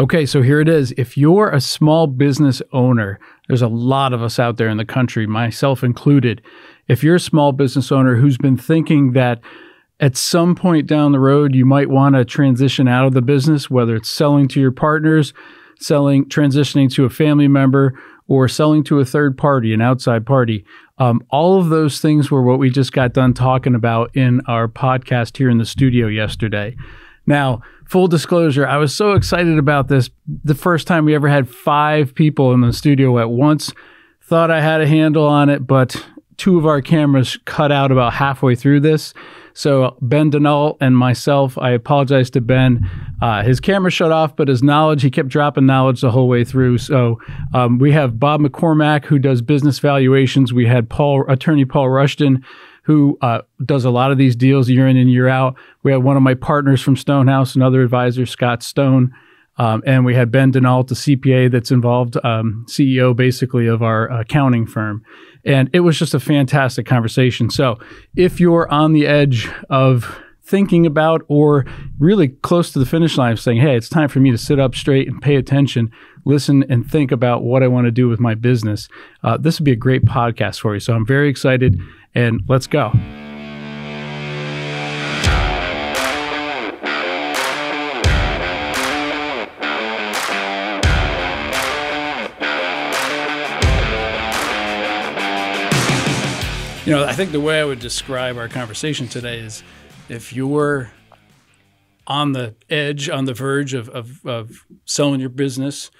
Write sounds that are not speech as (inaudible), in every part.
Okay, so here it is. If you're a small business owner, there's a lot of us out there in the country, myself included. If you're a small business owner who's been thinking that at some point down the road you might want to transition out of the business, whether it's selling to your partners, selling, transitioning to a family member, or selling to a third party, an outside party. Um, all of those things were what we just got done talking about in our podcast here in the studio yesterday. Now, full disclosure, I was so excited about this the first time we ever had five people in the studio at once. Thought I had a handle on it, but two of our cameras cut out about halfway through this. So Ben DeNault and myself, I apologize to Ben. Uh, his camera shut off, but his knowledge, he kept dropping knowledge the whole way through. So um, we have Bob McCormack, who does business valuations. We had Paul, attorney Paul Rushton, who uh, does a lot of these deals year in and year out. We had one of my partners from Stone House, another advisor, Scott Stone. Um, and we had Ben DeNault, the CPA that's involved, um, CEO basically of our accounting firm. And it was just a fantastic conversation. So if you're on the edge of thinking about or really close to the finish line saying, hey, it's time for me to sit up straight and pay attention, listen, and think about what I want to do with my business, uh, this would be a great podcast for you. So I'm very excited and let's go. You know, I think the way I would describe our conversation today is if you're on the edge, on the verge of, of, of selling your business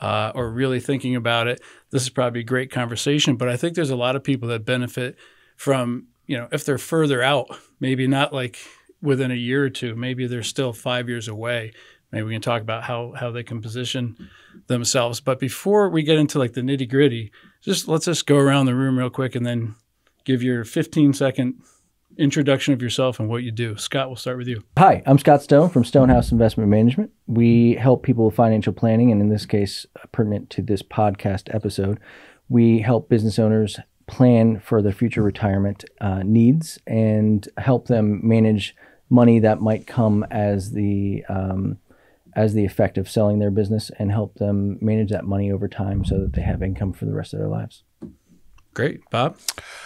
uh, or really thinking about it, this is probably a great conversation. But I think there's a lot of people that benefit from, you know, if they're further out, maybe not like within a year or two, maybe they're still five years away. Maybe we can talk about how, how they can position themselves. But before we get into like the nitty gritty, just let's just go around the room real quick and then give your 15 second introduction of yourself and what you do. Scott, we'll start with you. Hi, I'm Scott Stone from Stone House Investment Management. We help people with financial planning, and in this case, pertinent to this podcast episode, we help business owners plan for their future retirement uh, needs and help them manage money that might come as the um, as the effect of selling their business and help them manage that money over time so that they have income for the rest of their lives. Great. Bob?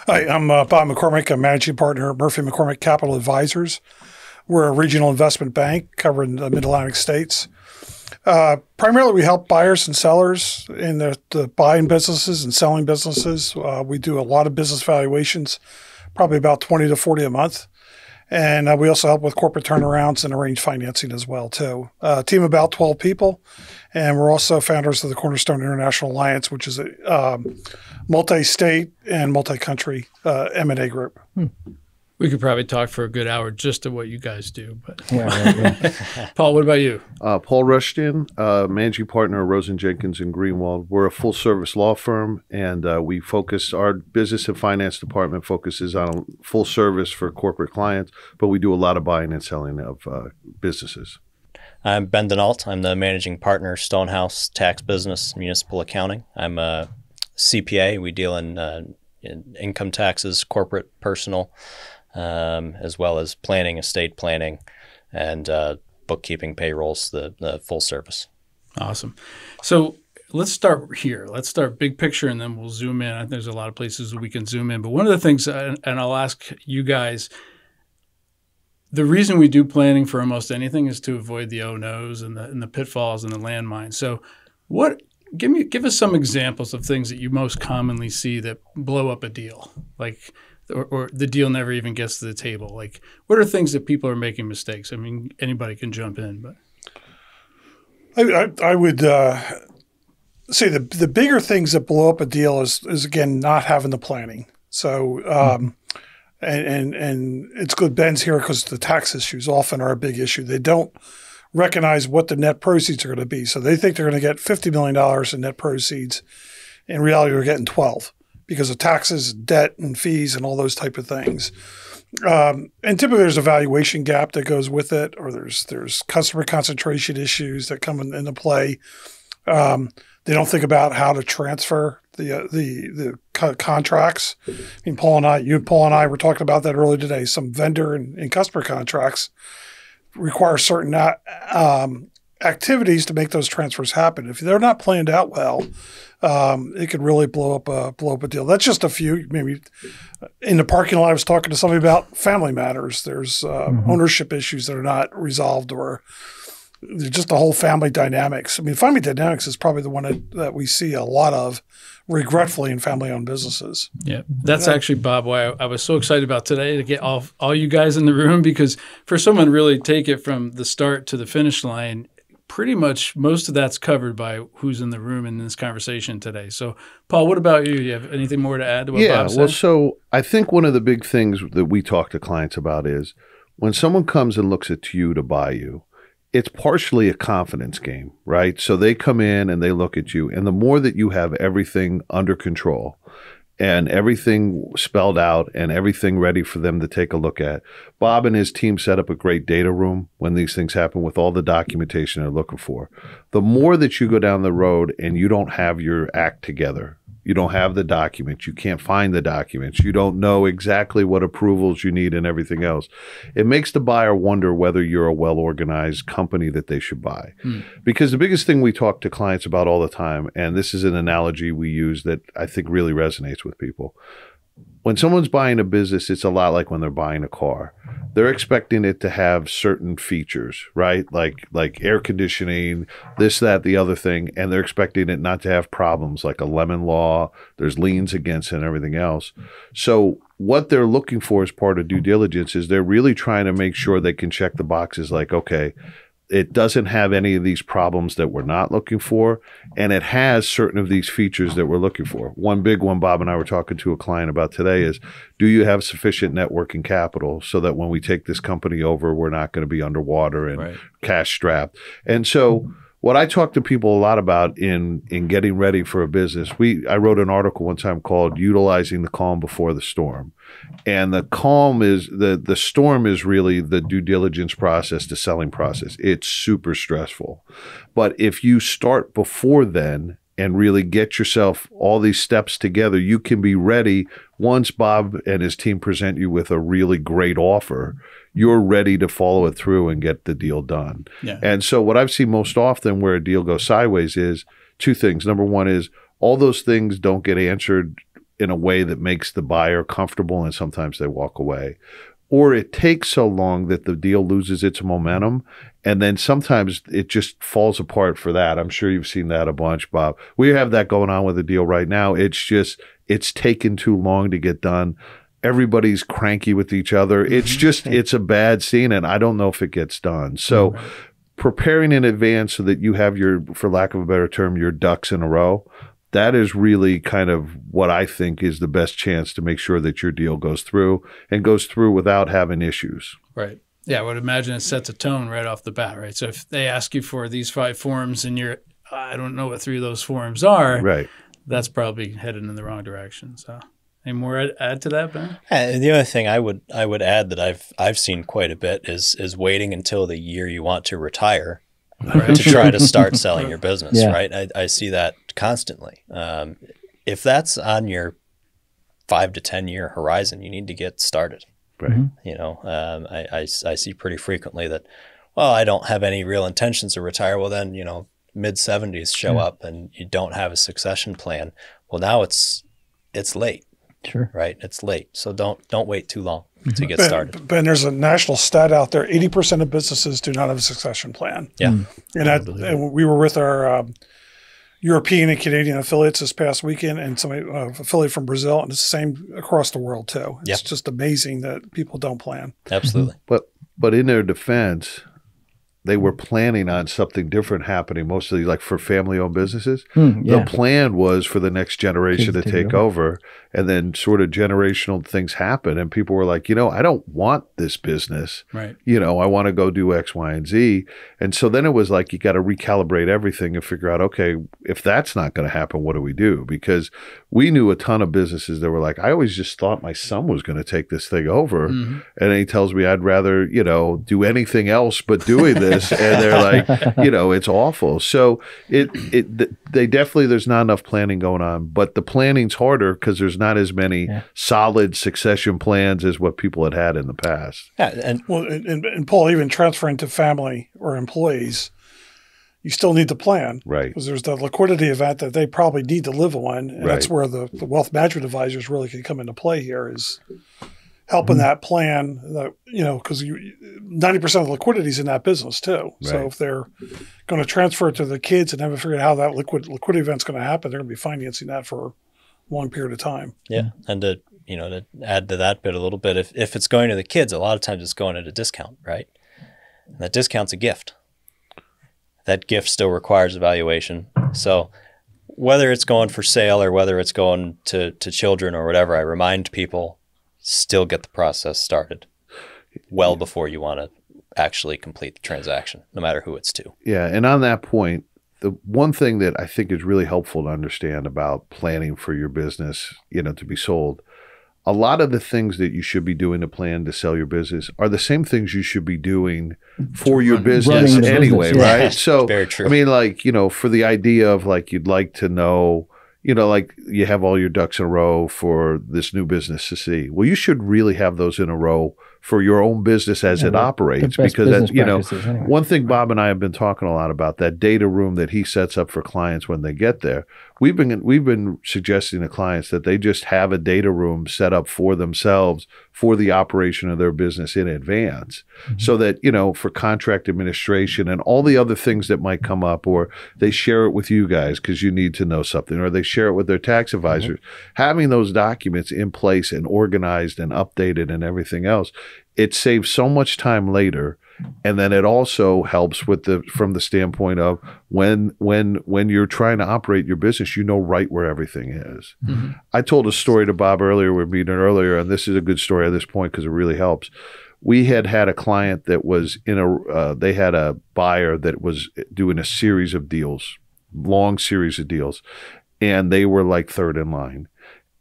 Hi, I'm uh, Bob McCormack. I'm managing partner at Murphy McCormack Capital Advisors. We're a regional investment bank covering the Mid Atlantic states. Uh, primarily, we help buyers and sellers in the, the buying businesses and selling businesses. Uh, we do a lot of business valuations, probably about 20 to 40 a month. And uh, we also help with corporate turnarounds and arrange financing as well too. Uh, team about 12 people. And we're also founders of the Cornerstone International Alliance, which is a um, multi-state and multi-country uh, M&A group. Hmm. We could probably talk for a good hour just to what you guys do. But yeah, right, yeah. (laughs) Paul, what about you? Uh, Paul Rushton, uh, managing partner of Rosenn Jenkins and Greenwald. We're a full service law firm, and uh, we focus our business and finance department focuses on full service for corporate clients, but we do a lot of buying and selling of uh, businesses. I'm Ben DeNault. I'm the managing partner, Stone House Tax Business Municipal Accounting. I'm a CPA. We deal in, uh, in income taxes, corporate, personal, um, as well as planning, estate planning, and uh, bookkeeping, payrolls, the, the full service. Awesome. So let's start here. Let's start big picture, and then we'll zoom in. I think there's a lot of places we can zoom in. But one of the things, and I'll ask you guys – the reason we do planning for almost anything is to avoid the oh no's and the and the pitfalls and the landmines. So, what give me give us some examples of things that you most commonly see that blow up a deal, like or, or, the deal never even gets to the table. Like, what are things that people are making mistakes? I mean, anybody can jump in, but I, I, I would uh, say the the bigger things that blow up a deal is is again not having the planning. So. Um, mm-hmm and and, and it's good Ben's here because the tax issues often are a big issue. They don't recognize what the net proceeds are going to be, so they think they're going to get fifty million dollars in net proceeds. In reality, we're getting twelve because of taxes, debt, and fees, and all those type of things. Um, and typically, there's a valuation gap that goes with it, or there's there's customer concentration issues that come in, into play. Um, they don't think about how to transfer the uh, the the co- contracts. I mean, Paul and I, you, Paul and I, were talking about that earlier today. Some vendor and, and customer contracts require certain uh, um, activities to make those transfers happen. If they're not planned out well, um, it could really blow up a blow up a deal. That's just a few. Maybe in the parking lot, I was talking to somebody about family matters. There's uh, mm-hmm. ownership issues that are not resolved, or just the whole family dynamics. I mean, family dynamics is probably the one that, that we see a lot of, regretfully, in family-owned businesses. Yeah, that's actually Bob why I, I, was so excited about today to get all all you guys in the room because for someone really take it from the start to the finish line, pretty much most of that's covered by who's in the room in this conversation today. So, Paul, what about you? Do you have anything more to add to what yeah, Bob said? well, so I think one of the big things that we talk to clients about is when someone comes and looks at you to buy you, it's partially a confidence game, right? So they come in and they look at you, and the more that you have everything under control, and everything spelled out and everything ready for them to take a look at. Bob and his team set up a great data room when these things happen with all the documentation they're looking for. The more that you go down the road and you don't have your act together, you don't have the documents. You can't find the documents. You don't know exactly what approvals you need and everything else. It makes the buyer wonder whether you're a well organized company that they should buy. Hmm. Because the biggest thing we talk to clients about all the time, and this is an analogy we use that I think really resonates with people when someone's buying a business, it's a lot like when they're buying a car. They're expecting it to have certain features, right? Like like air conditioning, this, that, the other thing, and they're expecting it not to have problems like a lemon law. There's liens against it and everything else. So what they're looking for as part of due diligence is they're really trying to make sure they can check the boxes like, okay, it doesn't have any of these problems that we're not looking for, and it has certain of these features that we're looking for. One big one Bob and I were talking to a client about today is do you have sufficient net working capital so that when we take this company over, we're not going to be underwater and right. cash strapped? And so, what I talk to people a lot about in in getting ready for a business, we I wrote an article one time called "Utilizing the Calm Before the Storm," and the calm is the the storm is really the due diligence process, the selling process. It's super stressful, but if you start before then and really get yourself all these steps together, you can be ready once Bob and his team present you with a really great offer. You're ready to follow it through and get the deal done. Yeah. And so, what I've seen most often where a deal goes sideways is two things. Number one is all those things don't get answered in a way that makes the buyer comfortable, and sometimes they walk away. Or it takes so long that the deal loses its momentum and then sometimes it just falls apart for that. I'm sure you've seen that a bunch bob. We have that going on with the deal right now. It's just it's taken too long to get done. Everybody's cranky with each other. It's mm-hmm. just it's a bad scene and i don't know if it gets done. So preparing in advance so that you have your for lack of a better term your ducks in a row that is really kind of what I think is the best chance to make sure that your deal goes through and goes through without having issues. Right. Yeah, I would imagine it sets a tone right off the bat, right? So if they ask you for these five forms and you're, I don't know what three of those forms are, right? That's probably headed in the wrong direction. So, any more add, add to that, Ben? Uh, and the other thing I would I would add that I've I've seen quite a bit is is waiting until the year you want to retire right. to try to start selling your business, (laughs) yeah. right? I, I, see that constantly. Um, if that's on your five to 10 year horizon, you need to get started. Right. Mm-hmm. You know, um, I, I, I, see pretty frequently that, well, I don't have any real intentions to retire. Well, then, you know, mid 70s show yeah. up and you don't have a succession plan. Well, now it's, it's late. Sure. Right. It's late. So don't, don't wait too long to get started. Ben, there's a national stat out there: eighty percent of businesses do not have a succession plan. Yeah, mm. and, that, and we were with our um, European and Canadian affiliates this past weekend, and some uh, affiliate from Brazil, and it's the same across the world too. It's yep. just amazing that people don't plan. Absolutely, but but in their defense, they were planning on something different happening mostly like for family owned businesses hmm, yeah. the plan was for the next generation Kids to take over. over and then sort of generational things happen and people were like you know i don't want this business. Right. You know i want to go do x y and z. And so then it was like you got to recalibrate everything and figure out okay if that's not going to happen what do we do? Because we knew a ton of businesses that were like i always just thought my son was going to take this thing over. Mm-hmm. and he tells me i'd rather you know do anything else but doing this. (laughs) And they're like you know it's awful. So it it they definitely there's not enough planning going on but the planning's harder because there's not as many yeah. solid succession plans as what people had had in the past. Yeah, and well, and, and Paul, even transferring to family or employees, you still need to plan Right. because there's the liquidity event that they probably need to live on, and that's where the, the wealth management advisors really can come into play here is helping Mm-hmm. that plan. That you know, because ninety percent of the liquidity is in that business too. So if they're going to transfer it to the kids and haven't figured out how that liquid liquidity event's going to happen, they're going to be financing that for a long period of time. Yeah, and to you know to add to that bit a little bit, if if it's going to the kids, a lot of times it's going at a discount, right? And that discount's a gift. That gift still requires evaluation. So whether it's going for sale or whether it's going to to children or whatever, I remind people still get the process started well before you want to actually complete the transaction, no matter who it's to. Yeah, and on that point, the one thing that I think is really helpful to understand about planning for your business, you know, to be sold, a lot of the things that you should be doing to plan to sell your business are the same things you should be doing for your business Running anyway, business, yeah. right? So, Very true. I mean, like, you know, for the idea of like you'd like to know, you know, like you have all your ducks in a row for this new business to see. Well, you should really have those in a row for your own business as Yeah, it operates because that, business you know, anyway. one thing Bob and I have been talking a lot about that data room that he sets up for clients when they get there. We've been we've been suggesting to clients that they just have a data room set up for themselves for the operation of their business in advance, mm-hmm. so that you know for contract administration and all the other things that might come up, or they share it with you guys because you need to know something, or they share it with their tax mm-hmm. advisors. Having those documents in place and organized and updated and everything else, it saves so much time later and then it also helps with the from the standpoint of when when when you're trying to operate your business you know right where everything is. I told a story to bob earlier we are meeting earlier and this is a good story at this point because it really helps. We had had a client that was in a uh, they had a buyer that was doing a series of deals long series of deals and they were like third in line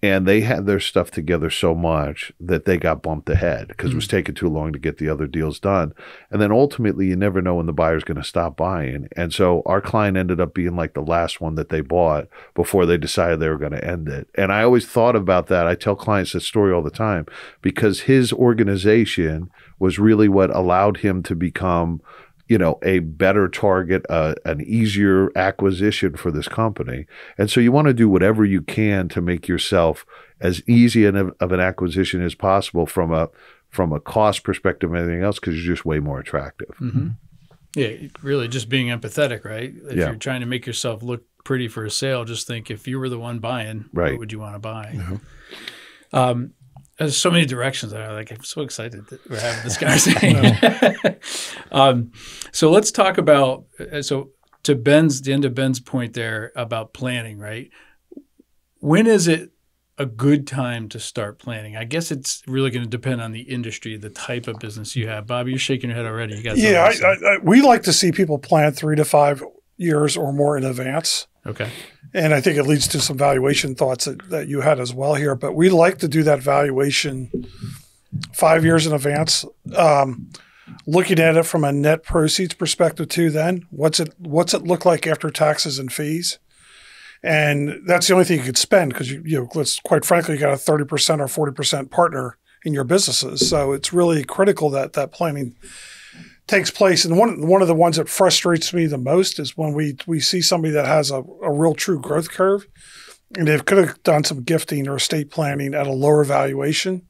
and they had their stuff together so much that they got bumped ahead because it was hmm. taking too long to get the other deals done. And then ultimately, you never know when the buyer's going to stop buying. And so our client ended up being like the last one that they bought before they decided they were going to end it. And I always thought about that. I tell clients that story all the time because his organization was really what allowed him to become you know a better target uh, an easier acquisition for this company and so you want to do whatever you can to make yourself as easy an, of an acquisition as possible from a from a cost perspective and everything else because you're just way more attractive Yeah, really just being empathetic, right? If Yeah. you're trying to make yourself look pretty for a sale, just think if you were the one buying, Right. what would you want to buy? Um, there's so many directions. I'm like. I'm so excited that we're having this (laughs) conversation. (laughs) um, so let's talk about. uh, So to Ben's the end of Ben's point there about planning, right? When is it a good time to start planning? I guess it's really going to depend on the industry, the type of business you have. Bob, you're shaking your head already. You got Yeah, I. I, I, we like to see people plan three to five years or more in advance. okay. And I think it leads to some valuation thoughts that, that you had as well here. But we like to do that valuation five years in advance. Um, looking at it from a net proceeds perspective too, then what's it what's it look like after taxes and fees? And that's the only thing you could spend because you, you know, let's quite frankly, you got a thirty percent or forty percent partner in your businesses. So it's really critical that that planning takes place. And one one of the ones that frustrates me the most is when we we see somebody that has a, a real true growth curve, and they could have done some gifting or estate planning at a lower valuation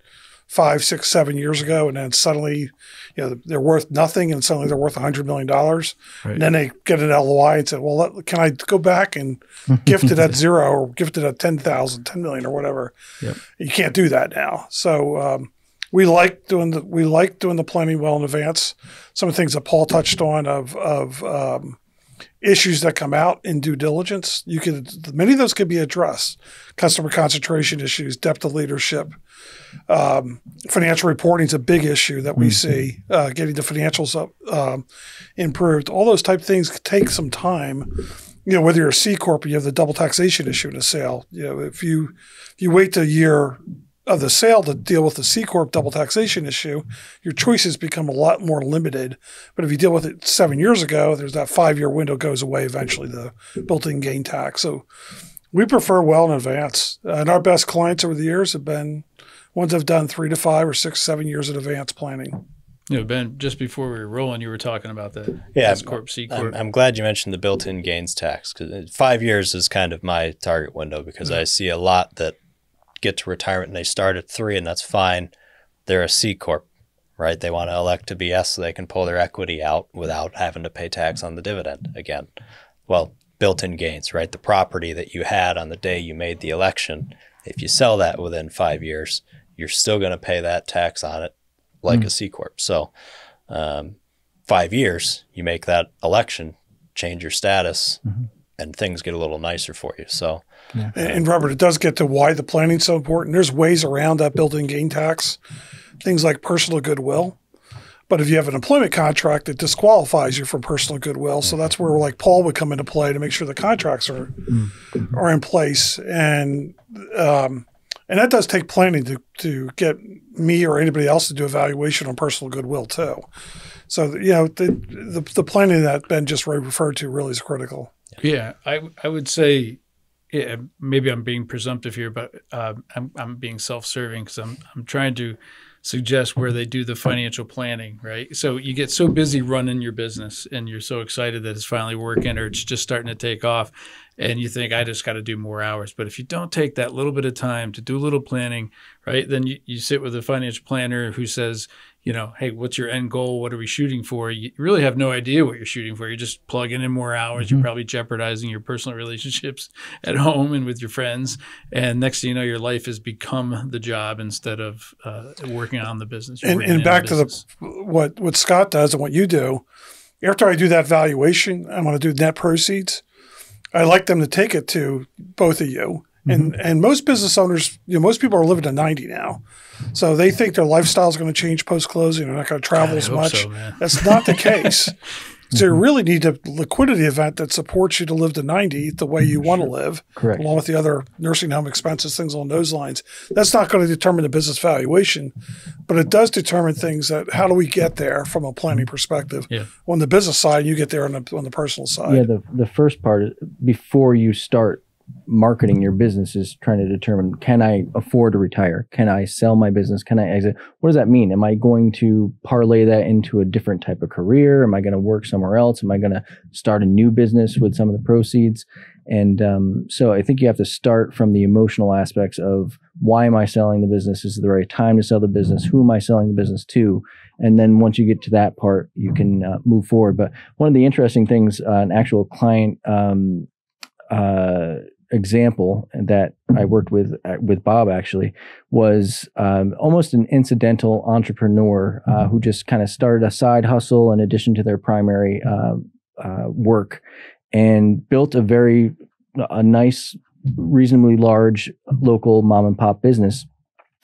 five, six, seven years ago, and then suddenly, you know, they're worth nothing, and suddenly they're worth a hundred million dollars. Right. And then they get an LOI and say, "Well, let, can I go back and (laughs) gift it at zero or gift it at 10,000, 10 million or whatever?" Yep. You can't do that now. So um, we like doing the we like doing the planning well in advance. Some of the things that Paul touched on of of um, issues that come out in due diligence, you could many of those could be addressed. Customer concentration issues, depth of leadership, um, financial reporting is a big issue that we see. Uh, getting the financials up um, improved, all those type of things could take some time. You know, whether you're a C corp, you have the double taxation issue in a sale. You know, if you if you wait a year of the sale to deal with the C corp double taxation issue, your choices become a lot more limited. But if you deal with it seven years ago, there's that five year window goes away eventually, the built in gain tax. So we prefer well in advance. And our best clients over the years have been ones that have done three to five or six, seven years in advance planning. You know, Ben, just before we were rolling, you were talking about the Yeah, S corp, C I'm, corp. I'm glad you mentioned the built-in gains tax because five years is kind of my target window because I see a lot that get to retirement and they start at three and that's fine. They're a C corp, right? They want to elect to be S so they can pull their equity out without having to pay tax on the dividend again. Well, built-in gains, right? The property that you had on the day you made the election, if you sell that within five years, you're still going to pay that tax on it like a C corp. So, um, five years, you make that election, change your status, and things get a little nicer for you. So, And, and Robert, it does get to why the planning's so important. There's ways around that built-in gain tax, things like personal goodwill. But if you have an employment contract, it disqualifies you from personal goodwill. So that's where like Paul would come into play to make sure the contracts are are in place, and um, and that does take planning to to get me or anybody else to do evaluation on personal goodwill too. So you know the the, the planning that Ben just referred to really is critical. Yeah, I I would say, yeah, maybe I'm being presumptive here, but uh, I'm I'm being self-serving because I'm I'm trying to suggest where they do the financial planning, right? So you get so busy running your business and you're so excited that it's finally working or it's just starting to take off and you think I just got to do more hours. But if you don't take that little bit of time to do a little planning, right? Then you, you sit with a financial planner who says, you know, hey, what's your end goal? What are we shooting for? You really have no idea what you're shooting for. You're just plugging in more hours. You're probably jeopardizing your personal (laughs) relationships at home and with your friends. And next thing you know, your life has become the job instead of uh, working on the business. You're And, and back to business. the what what Scott does and what you do. After I do that valuation, I want to do net proceeds. I like them to take it to both of you. And and most business owners, you know, most people are living to ninety now, so they think their lifestyle is going to change post closing. They're not going to travel I as much. so. That's not the case. (laughs) So you really need a liquidity event that supports you to live to 90 the way you want to live, Correct. along with the other nursing home expenses, things along those lines. That's not going to determine the business valuation, but it does determine things that how do we get there from a planning perspective. Yeah. On the business side, you get there on the, on the personal side. Yeah, the the first part before you start marketing your business is trying to determine can I afford to retire? Can I sell my business? Can I exit? What does that mean? Am I going to parlay that into a different type of career? Am I going to work somewhere else? Am I going to start a new business with some of the proceeds? And um, so I think you have to start from the emotional aspects of why am I selling the business? Is it the right time to sell the business? Who am I selling the business to? And then once you get to that part, you can uh, move forward. But one of the interesting things, uh, an actual client um, uh, example that I worked with uh, with Bob actually was um, almost an incidental entrepreneur uh, who just kind of started a side hustle in addition to their primary uh, uh, work and built a very a nice, reasonably large local mom and pop business.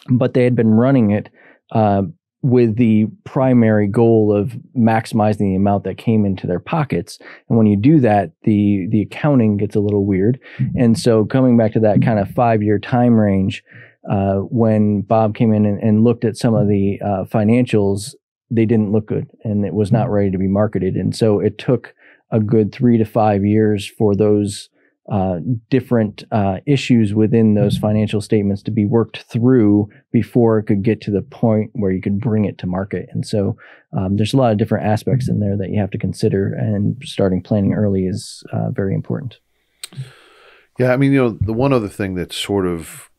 But they had been running it uh, with the primary goal of maximizing the amount that came into their pockets. And when you do that, the the accounting gets a little weird. And so coming back to that kind of five year time range, uh, when Bob came in and, and looked at some of the uh, financials, they didn't look good, and it was not ready to be marketed. And so it took a good three to five years for those uh, different uh, issues within those financial statements to be worked through before it could get to the point where you could bring it to market. And so um, there's a lot of different aspects in there that you have to consider, and starting planning early is uh, very important. Yeah, I mean, you know, the one other thing that's sort of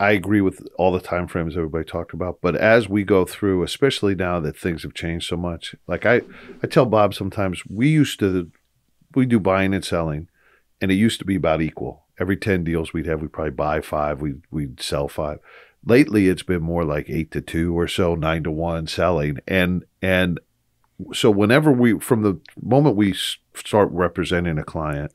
I agree with all the time frames everybody talked about, but as we go through, especially now that things have changed so much, like I, I tell Bob sometimes we used to we do buying and selling, and it used to be about equal. Every ten deals we'd have, we'd probably buy five, we we'd sell five. Lately, it's been more like eight to two or so, nine to one selling, and and so whenever we from the moment we start representing a client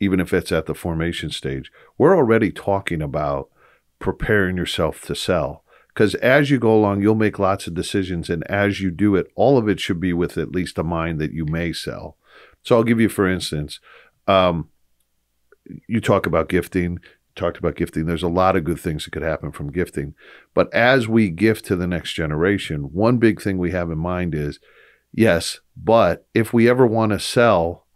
even if it's at the formation stage, we're already talking about preparing yourself to sell. Because as you go along, you'll make lots of decisions. And as you do it, all of it should be with at least a mind that you may sell. So I'll give you, for instance, um, you talk about gifting, talked about gifting. There's a lot of good things that could happen from gifting. But as we gift to the next generation, one big thing we have in mind is yes, but if we ever want to sell,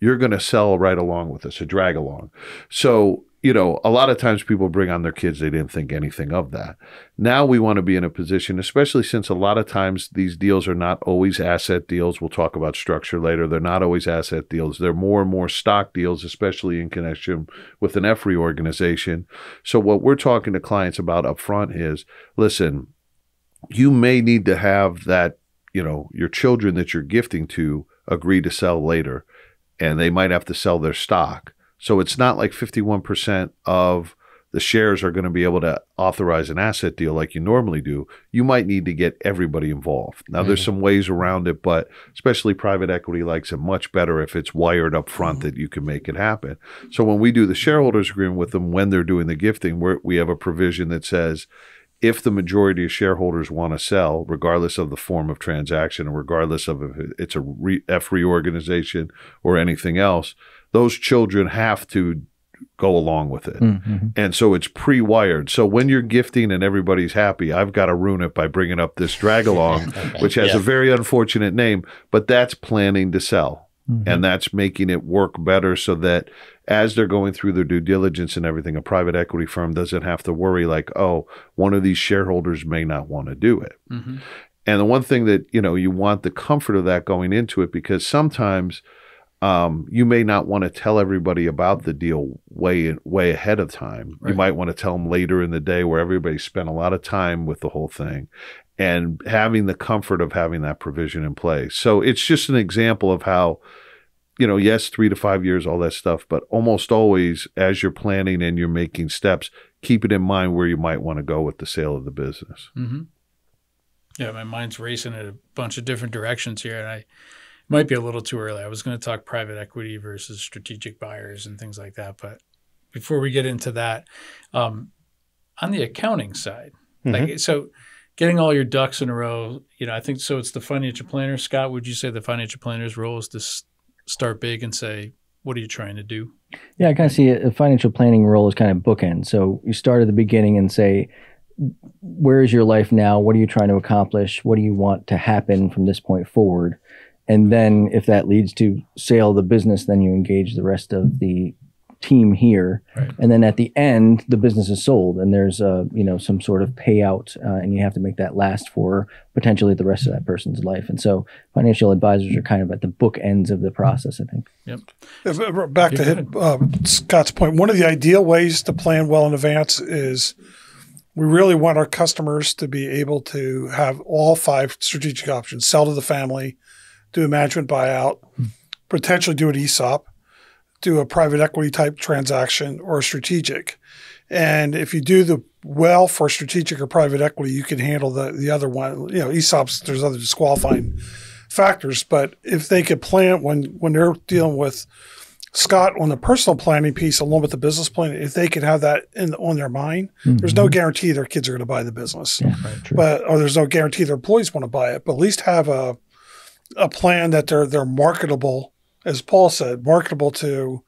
you're going to sell right along with us, a drag along. So, you know, a lot of times people bring on their kids, they didn't think anything of that. Now we want to be in a position, especially since a lot of times these deals are not always asset deals. We'll talk about structure later. They're not always asset deals. They're more and more stock deals, especially in connection with an F reorganization. So, what we're talking to clients about up front is listen, you may need to have that, you know, your children that you're gifting to agree to sell later, and they might have to sell their stock so it's not like 51% of the shares are going to be able to authorize an asset deal like you normally do. You might need to get everybody involved. Now, mm-hmm. there's some ways around it, but especially private equity likes it much better if it's wired up front mm-hmm. that you can make it happen. So when we do the shareholders agreement with them when they're doing the gifting, we have a provision that says if the majority of shareholders want to sell, regardless of the form of transaction and regardless of if it's a re- F reorganization or anything else, those children have to go along with it. Mm-hmm. And so it's pre wired. So when you're gifting and everybody's happy, I've got to ruin it by bringing up this drag along, (laughs) okay. which has yeah. a very unfortunate name, but that's planning to sell. Mm-hmm. And that's making it work better so that as they're going through their due diligence and everything, a private equity firm doesn't have to worry like, oh, one of these shareholders may not want to do it. Mm-hmm. And the one thing that, you know, you want the comfort of that going into it because sometimes – um, you may not want to tell everybody about the deal way way ahead of time. Right. You might want to tell them later in the day where everybody spent a lot of time with the whole thing and having the comfort of having that provision in place. So it's just an example of how you know, yes, 3 to 5 years all that stuff, but almost always as you're planning and you're making steps, keep it in mind where you might want to go with the sale of the business. Mm-hmm. Yeah, my mind's racing in a bunch of different directions here and I might be a little too early. I was going to talk private equity versus strategic buyers and things like that. But before we get into that, um, on the accounting side, mm-hmm. like so getting all your ducks in a row, you know, I think so it's the financial planner. Scott, would you say the financial planner's role is to s- start big and say, what are you trying to do? Yeah, I kind of see a financial planning role as kind of bookend. So you start at the beginning and say, where is your life now? What are you trying to accomplish? What do you want to happen from this point forward? And then if that leads to sale of the business then you engage the rest of the team here. Right. and then at the end the business is sold and there's a you know some sort of payout uh, and you have to make that last for potentially the rest of that person's life. And so financial advisors are kind of at the book ends of the process i think. Yep. Back to hit, uh, scott's point one of the ideal ways to plan well in advance is we really want our customers to be able to have all five strategic options sell to the family do a management buyout, potentially do an ESOP, do a private equity type transaction or a strategic. And if you do the well for strategic or private equity, you can handle the, the other one. You know, ESOPs, there's other disqualifying factors, but if they could plan when when they're dealing with Scott on the personal planning piece along with the business plan, if they could have that in on their mind, mm-hmm. there's no guarantee their kids are going to buy the business, yeah, right, but or there's no guarantee their employees want to buy it. But at least have a a plan that they're they're marketable, as Paul said, marketable to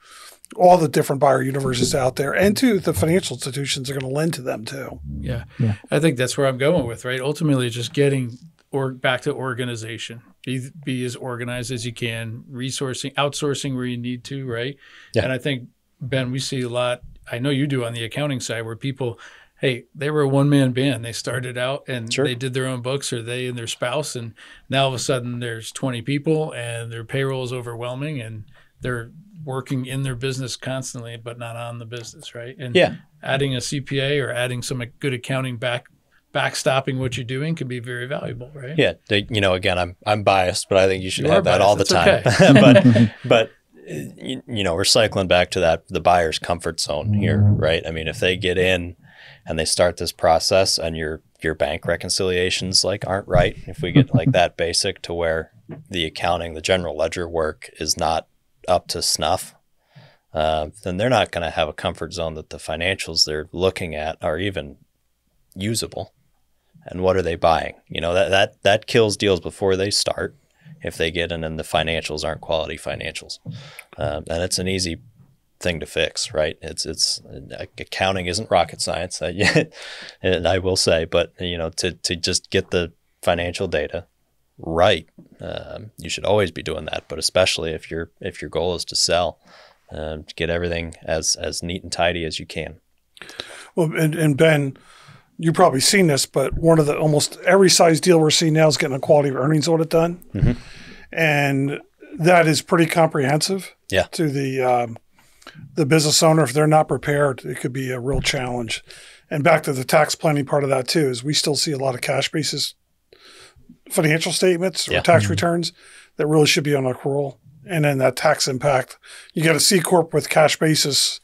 all the different buyer universes out there and to the financial institutions are going to lend to them too. Yeah. yeah. I think that's where I'm going with, right? Ultimately just getting or back to organization. Be be as organized as you can, resourcing, outsourcing where you need to, right? Yeah. And I think Ben, we see a lot I know you do on the accounting side where people hey, they were a one man band. They started out and sure. they did their own books, or they and their spouse, and now all of a sudden there's 20 people and their payroll is overwhelming, and they're working in their business constantly, but not on the business, right? And yeah. adding a CPA or adding some good accounting back backstopping what you're doing can be very valuable, right? Yeah, they, you know, again, I'm I'm biased, but I think you should you have that all the time. Okay. (laughs) but (laughs) but you, you know, we're cycling back to that the buyer's comfort zone here, mm. right? I mean, if they get in and they start this process and your your bank reconciliations like aren't right. If we get like (laughs) that basic to where the accounting the general ledger work is not up to snuff uh, then they're not going to have a comfort zone that the financials they're looking at are even usable. And what are they buying? You know that that that kills deals before they start if they get in and the financials aren't quality financials. Uh, and it's an easy thing to fix, right? It's it's accounting isn't rocket science, (laughs) and I will say, but you know, to to just get the financial data right, um, you should always be doing that. But especially if your if your goal is to sell, uh, to get everything as as neat and tidy as you can. Well, and, and Ben, you've probably seen this, but one of the almost every size deal we're seeing now is getting a quality of earnings audit done, Mhm. and that is pretty comprehensive. Yeah. To the um, the business owner, if they're not prepared, it could be a real challenge. And back to the tax planning part of that too is we still see a lot of cash basis financial statements or Yeah. tax returns that really should be on accrual, and then that tax impact. You got a C corp with cash basis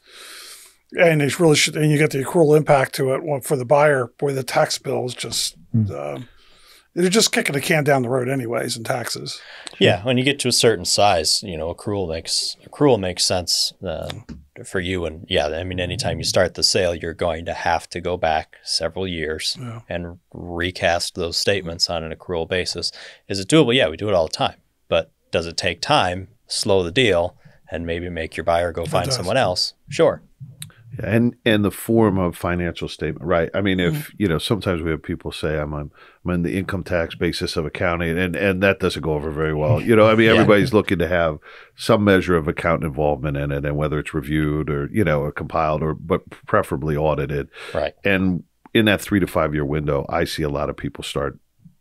and it really should, and you get the accrual impact to it Well, for the buyer. Boy, the tax bill is just, um, they're just kicking the can down the road, anyways, in taxes. Yeah, when you get to a certain size, you know, accrual makes accrual makes sense um, for you. And yeah, I mean, anytime you start the sale, you're going to have to go back several years Yeah. and recast those statements on an accrual basis. Is it doable? Yeah, we do it all the time. But does it take time, slow the deal, and maybe make your buyer go find does. someone else? Sure. And and the form of financial statement right i mean if Mm-hmm. you know sometimes we have people say i'm on i'm on the income tax basis of accounting and and that doesn't go over very well you know i mean (laughs) Yeah. everybody's looking to have some measure of accountant involvement in it and whether it's reviewed or you know or compiled or but preferably audited Right. and in that three to five year window i see a lot of people start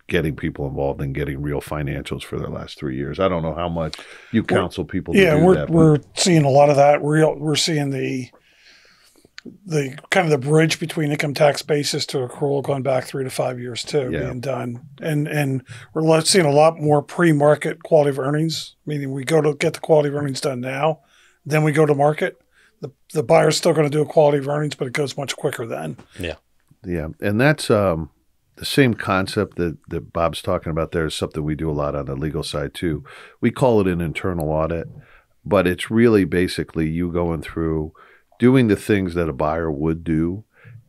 getting people involved and getting real financials for their last three years i don't know how much you counsel people Yeah, we're that we're seeing a lot of that. We're we're seeing the the kind of the bridge between income tax basis to accrual going back three to five years too Yeah. being done, and and we're seeing a lot more pre market quality of earnings. Meaning we go to get the quality of earnings done now, then we go to market. The the buyer's still going to do a quality of earnings, but it goes much quicker then. Yeah. Yeah, and that's um, the same concept that, that Bob's talking about. There is something we do a lot on the legal side too. We call it an internal audit, but it's really basically you going through doing the things that a buyer would do,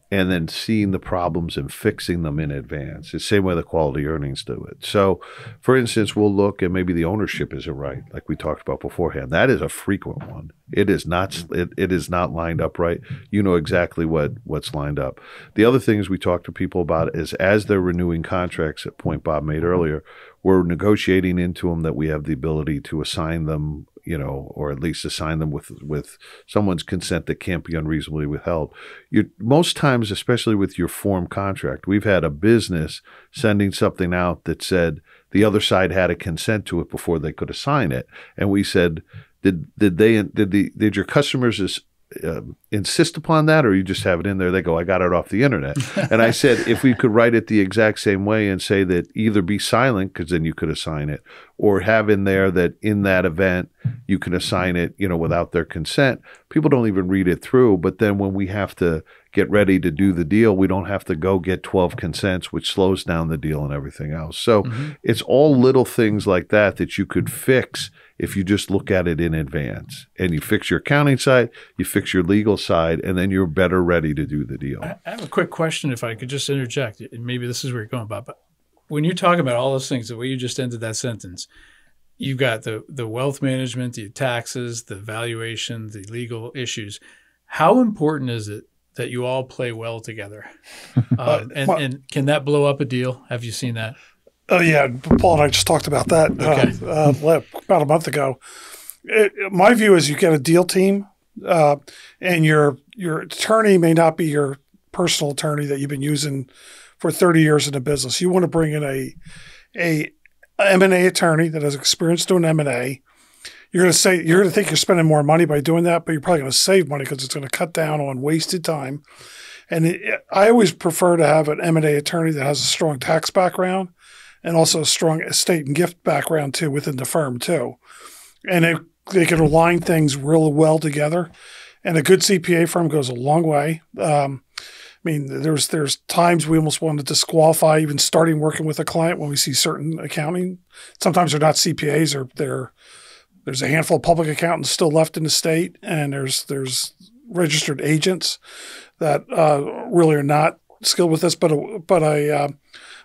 and then seeing the problems and fixing them in advance. It's the same way the quality earnings do it. So, for instance, we'll look and maybe the ownership isn't right, like we talked about beforehand. That is a frequent one. It is not. It, it is not lined up right. You know exactly what what's lined up. The other things we talk to people about is as they're renewing contracts. At point Bob made earlier, we're negotiating into them that we have the ability to assign them, you know, or at least assign them with with someone's consent that can't be unreasonably withheld. You most times, especially with your form contract, we've had a business sending something out that said the other side had a consent to it before they could assign it, and we said, did did they did the did your customers um, insist upon that, or you just have it in there? They go, I got it off the internet. (laughs) and I said, if we could write it the exact same way and say that either be silent, because then you could assign it, or have in there that in that event you can assign it, you know, without their consent. People don't even read it through. But then when we have to get ready to do the deal, we don't have to go get 12 consents, which slows down the deal and everything else. So it's all little things like that that you could fix if you just look at it in advance and you fix your accounting side, you fix your legal side, and then you're better ready to do the deal. I I have a quick question, if I could just interject, and maybe this is where you're going, Bob. But when you're talking about all those things, the way you just ended that sentence, you've got the the wealth management, the taxes, the valuation, the legal issues. How important is it that you all play well together? (laughs) Uh, and, and can that blow up a deal? Have you seen that? Oh yeah, Paul and I just talked about that Okay. uh, uh, about a month ago. It, my view is you get a deal team, uh, and your your attorney may not be your personal attorney that you've been using for 30 years in the business. You want to bring in a a M&A attorney that has experience doing M&A. You're going to say you're going to think you're spending more money by doing that, but you're probably going to save money because it's going to cut down on wasted time. And it, I always prefer to have an M&A attorney that has a strong tax background and also a strong estate and gift background too within the firm too. And it, they can align things real well together. And a good CPA firm goes a long way. Um, I mean, there's there's times we almost want to disqualify even starting working with a client when we see certain accounting. Sometimes they're not CPAs or they're there's a handful of public accountants still left in the state, and there's there's registered agents that uh, really are not skilled with this. But a, but I uh,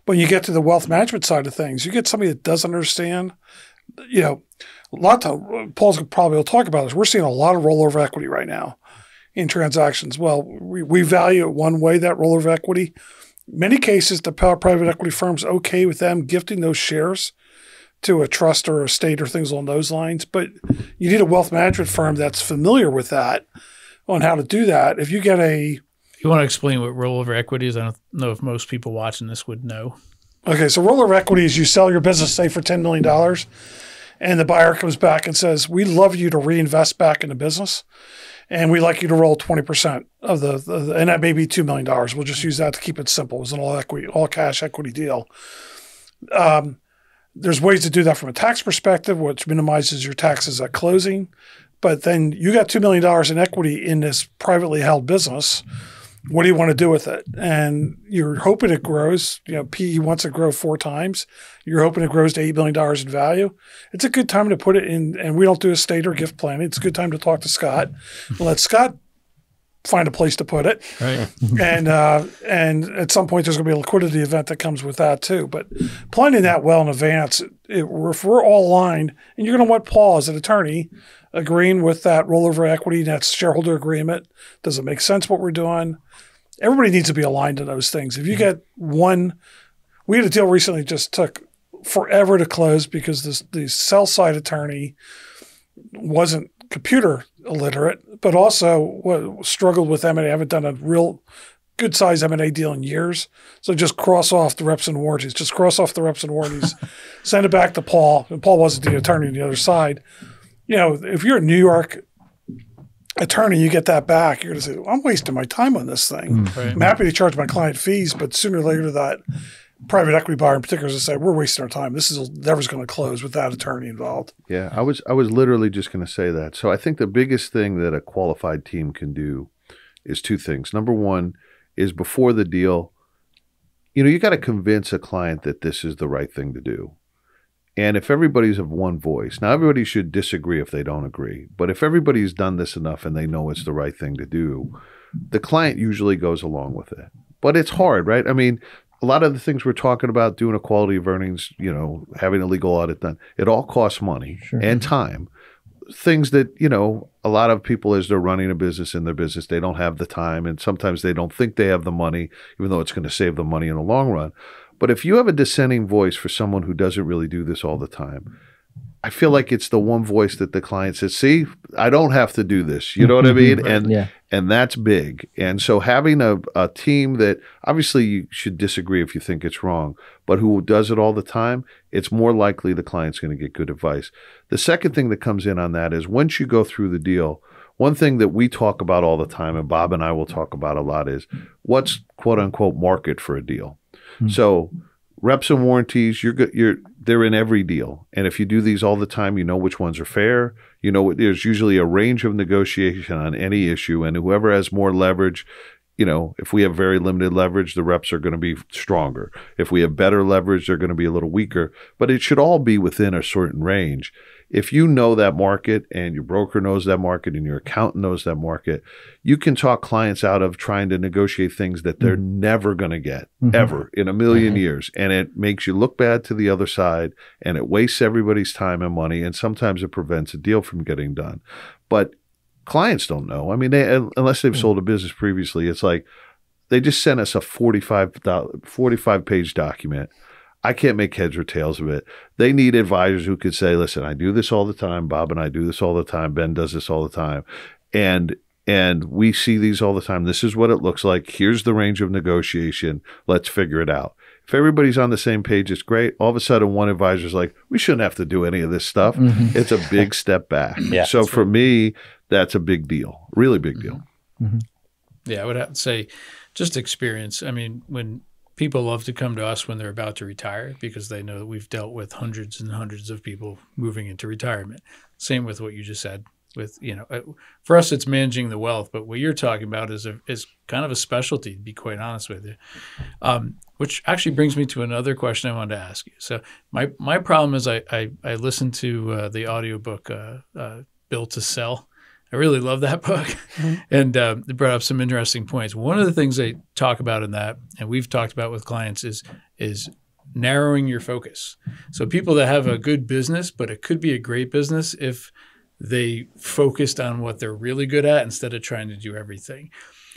when you get to the wealth management side of things, you get somebody that doesn't understand. You know, a lot of Paul's probably will talk about this. We're seeing a lot of rollover equity right now in transactions. Well, we, we value it one way that rollover equity. Many cases, the private equity firms okay with them gifting those shares to a trust or a state or things along those lines. But you need a wealth management firm that's familiar with that on how to do that. If you get a You want to explain what rollover equity is? I don't know if most people watching this would know. Okay, so rollover equity is you sell your business, say, for $10 million, and the buyer comes back and says, We'd love you to reinvest back in the business, and we'd like you to roll 20% of the, the and that may be $2 million. We'll just use that to keep it simple. It's an all equity, all cash equity deal. Um, there's ways to do that from a tax perspective, which minimizes your taxes at closing. But then you got $2 million in equity in this privately held business what do you want to do with it? And you're hoping it grows. You know, PE wants to grow four times. You're hoping it grows to $8 billion in value. It's a good time to put it in. And we don't do estate or gift planning. It's a good time to talk to Scott. (laughs) Let Scott find a place to put it. Right. (laughs) and uh, and at some point, there's going to be a liquidity event that comes with that too. But planning that well in advance, it, if we're all aligned, and you're going to want Paul as an attorney agreeing with that rollover equity, that's shareholder agreement. Does it make sense what we're doing? Everybody needs to be aligned to those things. If you mm-hmm. get one, we had a deal recently just took forever to close because this the sell side attorney wasn't computer illiterate, but also struggled with M&A. I haven't done a real good size M&A deal in years. So just cross off the reps and warranties. Just cross off the reps and warranties. (laughs) send it back to Paul. And Paul wasn't the attorney on the other side. You know, if you're in New York attorney, you get that back. You're going to say, well, I'm wasting my time on this thing. Mm. Right. I'm happy to charge my client fees, but sooner or later that private equity buyer in particular is going to say, we're wasting our time. This is never going to close with that attorney involved. Yeah, I was I was literally just going to say that. So I think the biggest thing that a qualified team can do is two things. Number one is before the deal, you know, you got to convince a client that this is the right thing to do. And if everybody's of one voice, now everybody should disagree if they don't agree, but if everybody's done this enough and they know it's the right thing to do, the client usually goes along with it. But it's hard, right? I mean, a lot of the things we're talking about, doing a quality of earnings, you know, having a legal audit done, it all costs money Sure. and time. Things that, you know, a lot of people, as they're running a business in their business, they don't have the time. And sometimes they don't think they have the money, even though it's going to save them money in the long run. But if you have a dissenting voice for someone who doesn't really do this all the time, I feel like it's the one voice that the client says, "See, I don't have to do this." You know what I (laughs) mean? And Yeah. and that's big. And so having a, a team that obviously you should disagree if you think it's wrong, but who does it all the time, it's more likely the client's going to get good advice. The second thing that comes in on that is once you go through the deal, one thing that we talk about all the time, and Bob and I will talk about a lot, is what's quote unquote market for a deal. Hmm. So reps and warranties, you're good. You're they're in every deal, and if you do these all the time, you know which ones are fair. You know there's usually a range of negotiation on any issue, and whoever has more leverage. You know, if we have very limited leverage, the reps are going to be stronger. If we have better leverage, they're going to be a little weaker. But it should all be within a certain range. If you know that market and your broker knows that market and your accountant knows that market, you can talk clients out of trying to negotiate things that they're mm-hmm. never going to get mm-hmm. ever in a 1000000 years. And it makes you look bad to the other side and it wastes everybody's time and money. And sometimes it prevents a deal from getting done. But clients don't know. I mean, they, unless they've mm. sold a business previously, it's like they just sent us a 45, 45 page document. I can't make heads or tails of it. They need advisors who could say, listen, I do this all the time. Bob and I do this all the time. Ben does this all the time. And and we see these all the time. This is what it looks like. Here's the range of negotiation. Let's figure it out. If everybody's on the same page, it's great. All of a sudden, one advisor's like, we shouldn't have to do any of this stuff. Mm-hmm. It's a big (laughs) step back. Yeah. so for me, that's a big deal. Really big deal. Mm-hmm. Mm-hmm. Yeah, I would have to say just experience. I mean, when people love to come to us when they're about to retire because they know that we've dealt with hundreds and hundreds of people moving into retirement. Same with what you just said. With you know, uh, for us, it's managing the wealth, but what you're talking about is a, is kind of a specialty. To be quite honest with you, um, which actually brings me to another question I wanted to ask you. So my my problem is I I, I listened to uh, the audiobook uh, uh, Built to Sell. I really love that (laughs) book, and uh, it brought up some interesting points. One of the things they talk about in that, and we've talked about with clients, is is narrowing your focus. So people that have a good business, but it could be a great business if they focused on what they're really good at instead of trying to do everything.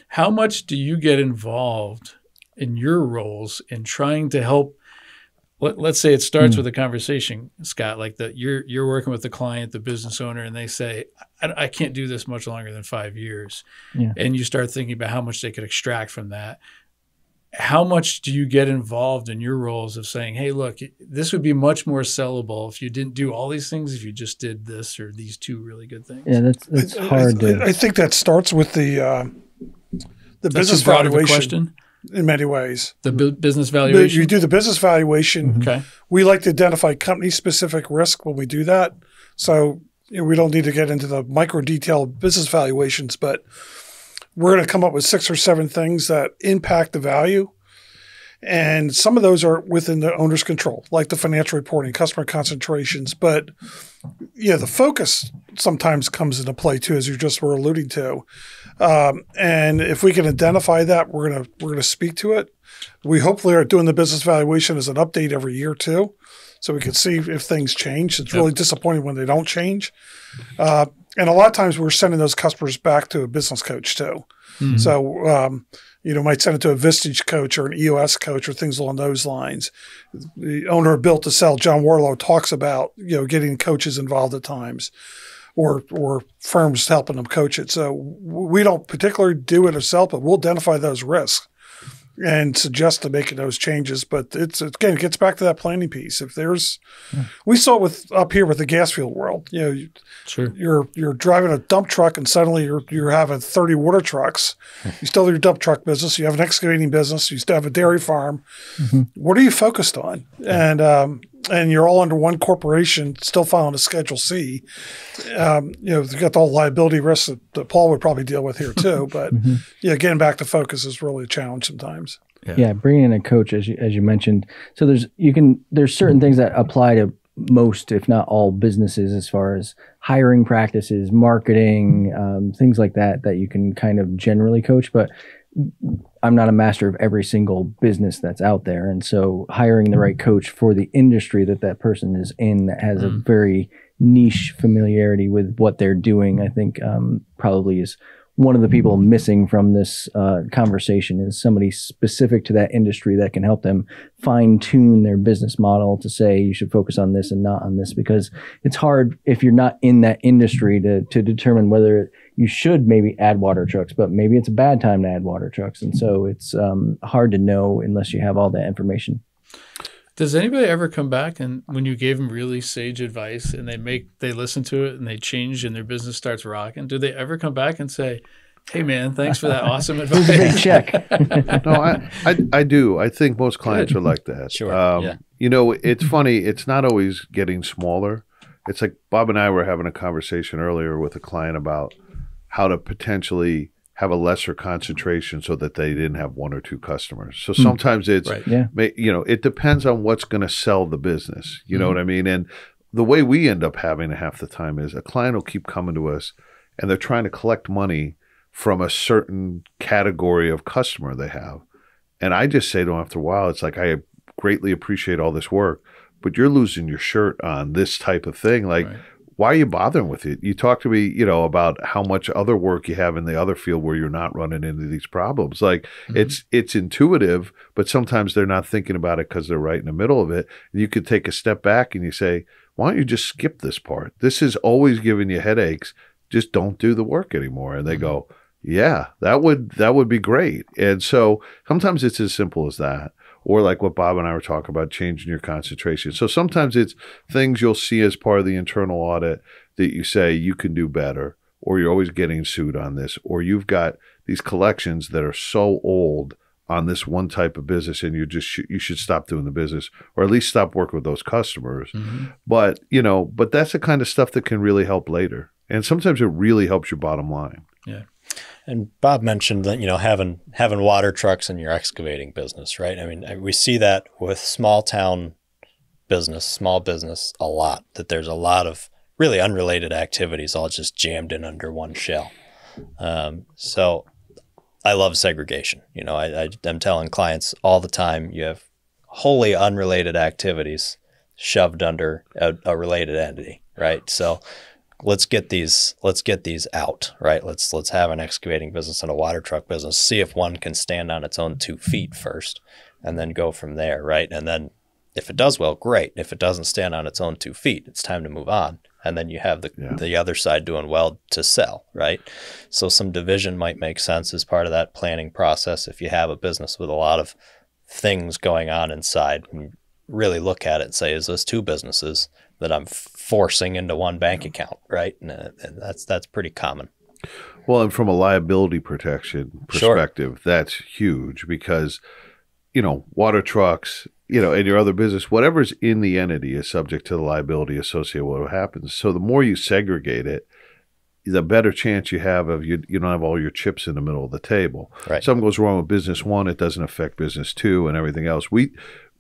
How much do you get involved in your roles in trying to help let, us say it starts mm. with a conversation, Scott, like that you're you're working with the client, the business owner, and they say, I, I can't do this much longer than five years. Yeah. And you start thinking about how much they could extract from that. How much do you get involved in your roles of saying, hey, look, this would be much more sellable if you didn't do all these things, if you just did this or these two really good things? Yeah, that's, that's hard I, to. I think that starts with the uh, the that's business valuation. Question in many ways. The bu- business valuation. You do the business valuation. Okay. We like to identify company specific risk when we do that. So you know, we don't need to get into the micro detail business valuations, but we're going to come up with six or seven things that impact the value. And some of those are within the owner's control, like the financial reporting, customer concentrations. But yeah, the focus sometimes comes into play too, as you just were alluding to. Um, and if we can identify that, we're gonna we're gonna speak to it. We hopefully are doing the business valuation as an update every year too, so we can see if things change. It's yep. really disappointing when they don't change. Uh, and a lot of times we're sending those customers back to a business coach too. Mm-hmm. So um, you know, might send it to a Vistage coach or an EOS coach or things along those lines. The owner of Built to Sell, John Warrillow, talks about you know getting coaches involved at times or or firms helping them coach it. So we don't particularly do it ourselves, but we'll identify those risks and suggest to making those changes. But it's again, it gets back to that planning piece. If there's, yeah. we saw it with up here with the gas field world. You know, sure. you're you're driving a dump truck and suddenly you're you're having 30 water trucks. you still have your dump truck business. You have an excavating business. You still have a dairy farm. Mm-hmm. What are you focused on? Yeah. And um, and you're all under one corporation, still filing a Schedule C. Um, you know, you've got the liability risks that, that, Paul would probably deal with here too. (laughs) But mm-hmm. yeah, getting back to focus is really a challenge sometimes. Yeah. yeah, bringing in a coach, as you as you mentioned. So there's you can there's certain things that apply to most, if not all, businesses as far as hiring practices, marketing, um, things like that that you can kind of generally coach. But I'm not a master of every single business that's out there. And so hiring the right coach for the industry that that person is in that has mm. a very niche familiarity with what they're doing, I think um, probably is one of the people missing from this uh, conversation is somebody specific to that industry that can help them fine tune their business model to say you should focus on this and not on this because it's hard if you're not in that industry to to determine whether you should maybe add water trucks, but maybe it's a bad time to add water trucks, and so it's um, hard to know unless you have all that information. Does anybody ever come back and when you gave them really sage advice and they make they listen to it and they change and their business starts rocking? Do they ever come back and say, "Hey, man, thanks for that awesome (laughs) advice"? a big check. (laughs) no, I, I, I do. I think most clients Good. are like that. Sure. Um, yeah. You know, it's funny. It's not always getting smaller. It's like Bob and I were having a conversation earlier with a client about how to potentially have a lesser concentration so that they didn't have one or two customers. So hmm. sometimes mm. it's, right. yeah. you know, it depends on what's going to sell the business. You mm. know hmm. what I mean? And the way we end up having a half the time is a client will keep coming to us and they're trying to collect money from a certain category of customer they have. And I just say to them after a while, it's like, I greatly appreciate all this work, but you're losing your shirt on this type of thing. Like, right why are you bothering with it? You talk to me, you know, about how much other work you have in the other field where you're not running into these problems. Like mm-hmm. it's it's intuitive, but sometimes they're not thinking about it because they're right in the middle of it. And you could take a step back and you say, why don't you just skip this part? This is always giving you headaches. Just don't do the work anymore. And they mm-hmm. go, yeah, that would that would be great. And so sometimes it's as simple as that or like what Bob and I were talking about, changing your concentration. So sometimes it's things you'll see as part of the internal audit that you say you can do better, or you're always getting sued on this, or you've got these collections that are so old on this one type of business and you just sh- you should stop doing the business or at least stop working with those customers mm-hmm. but you know but that's the kind of stuff that can really help later and sometimes it really helps your bottom line yeah and Bob mentioned that you know having having water trucks in your excavating business, right? I mean, we see that with small town business, small business, a lot. That there's a lot of really unrelated activities all just jammed in under one shell. Um, so I love segregation. You know, I, I am telling clients all the time, you have wholly unrelated activities shoved under a, a related entity, right? So let's get these let's get these out right let's let's have an excavating business and a water truck business see if one can stand on its own two feet first and then go from there right and then If it does well, great. If it doesn't stand on its own two feet, it's time to move on. And then you have the Yeah. the other side doing well to sell, right? So some division might make sense as part of that planning process if you have a business with a lot of things going on inside. And really look at it and say, is this two businesses that I'm forcing into one bank account, right? And, uh, and that's that's pretty common. Well, and from a liability protection Sure. perspective, that's huge because, you know, water trucks, you know, and your other business, whatever's in the entity is subject to the liability associated with what happens. So the more you segregate it, the better chance you have of you you don't have all your chips in the middle of the table. Right. Something goes wrong with business one, it doesn't affect business two and everything else. We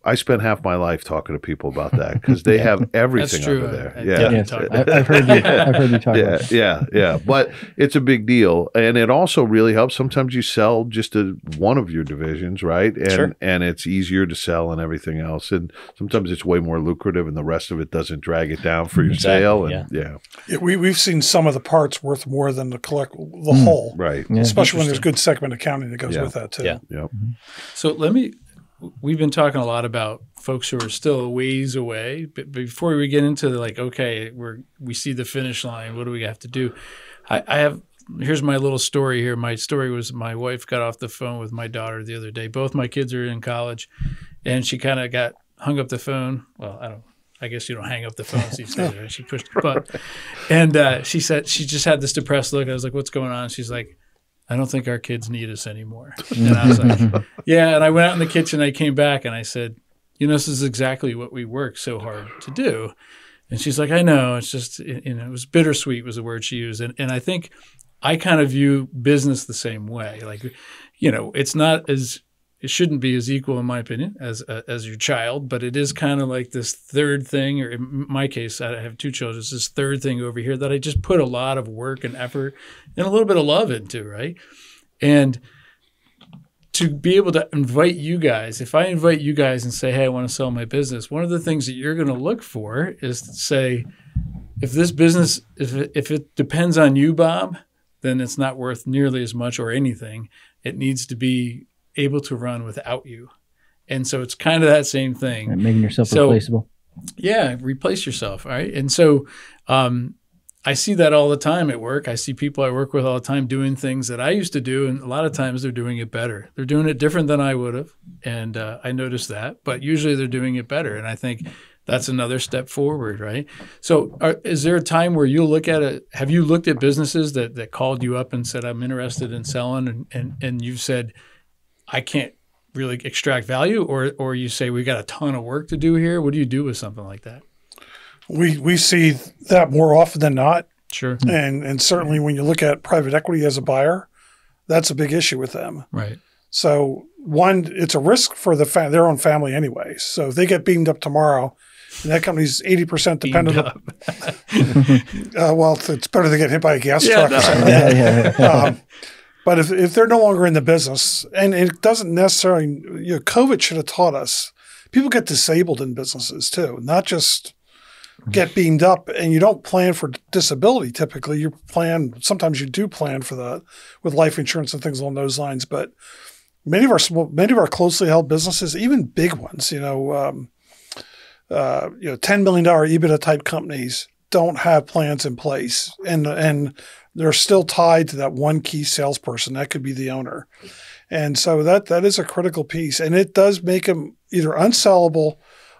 I spent half my life talking to people about that because they (laughs) have everything true. under there. I yeah. definitely Yes, talk I, about I've heard you. (laughs) I've heard you talk yeah, about. It. yeah, yeah. But it's a big deal, and it also really helps. Sometimes you sell just a, one of your divisions, right? And Sure. and it's easier to sell and everything else. And sometimes it's way more lucrative, and the rest of it doesn't drag it down for your Exactly, sale. And yeah, Yeah, we, we've seen some of the parts worth more than the collect the Hmm. whole, right. Yeah. especially when there's good segment accounting that goes Yeah. with that too. Yeah. Yep. So let me. We've been talking a lot about folks who are still a ways away, but before we get into like, okay, we're we see the finish line. What do we have to do? I, I have. Here's my little story here. My story was my wife got off the phone with my daughter the other day. Both my kids are in college, and she kind of got hung up the phone. Well, I don't. I guess you don't hang up the phone? She pushed the button, and uh, she said she just had this depressed look. I was like, "What's going on?" She's like, "I don't think our kids need us anymore." (laughs) And I was like, "Yeah." And I went out in the kitchen. I came back and I said, "You know, this is exactly what we worked so hard to do." And she's like, "I know. It's just you know, it was bittersweet was the word she used." And and I think I kind of view business the same way. Like, you know, it's not as it shouldn't be as equal in my opinion as uh, as your child, but it is kind of like this third thing. Or in my case, I have two children. It's this third thing over here that I just put a lot of work and effort and a little bit of love into, right? And to be able to invite you guys, if I invite you guys and say, "Hey, I want to sell my business," one of the things that you're going to look for is to say, if this business, if it, if it depends on you, Bob, then it's not worth nearly as much or anything. It needs to be able to run without you. And so it's kind of that same thing. Right, making yourself So- replaceable. Yeah, replace yourself. All right. And so um, I see that all the time at work. I see people I work with all the time doing things that I used to do. And a lot of times they're doing it better. They're doing it different than I would have. And uh, I noticed that. But usually they're doing it better. And I think that's another step forward. Right. So are, is there a time where you look at it? Have you looked at businesses that, that called you up and said, I'm interested in selling? And, and, and you've said, I can't really extract value or or you say we've got a ton of work to do here what do you do with something like that We we see that more often than not, sure and and certainly when you look at private equity as a buyer, that's a big issue with them. right So one, it's a risk for the fa- their own family anyway. So if they get beamed up tomorrow, and that company's eighty percent dependent. Beamed on, (laughs) uh, well, it's- it's better to get hit by a gas Yeah, truck no, or (laughs) something. yeah, yeah, yeah. um, but if, if they're no longer in the business, and it doesn't necessarily, you know, COVID should have taught us people get disabled in businesses too, not just get beamed up. And you don't plan for disability typically. You plan, sometimes you do plan for that with life insurance and things along those lines. But many of our small, many of our closely held businesses, even big ones, you know, um, uh, you know, ten million dollar EBITDA type companies don't have plans in place, and and they're still tied to that one key salesperson. That could be the owner, and so that that is a critical piece, and it does make them either unsellable,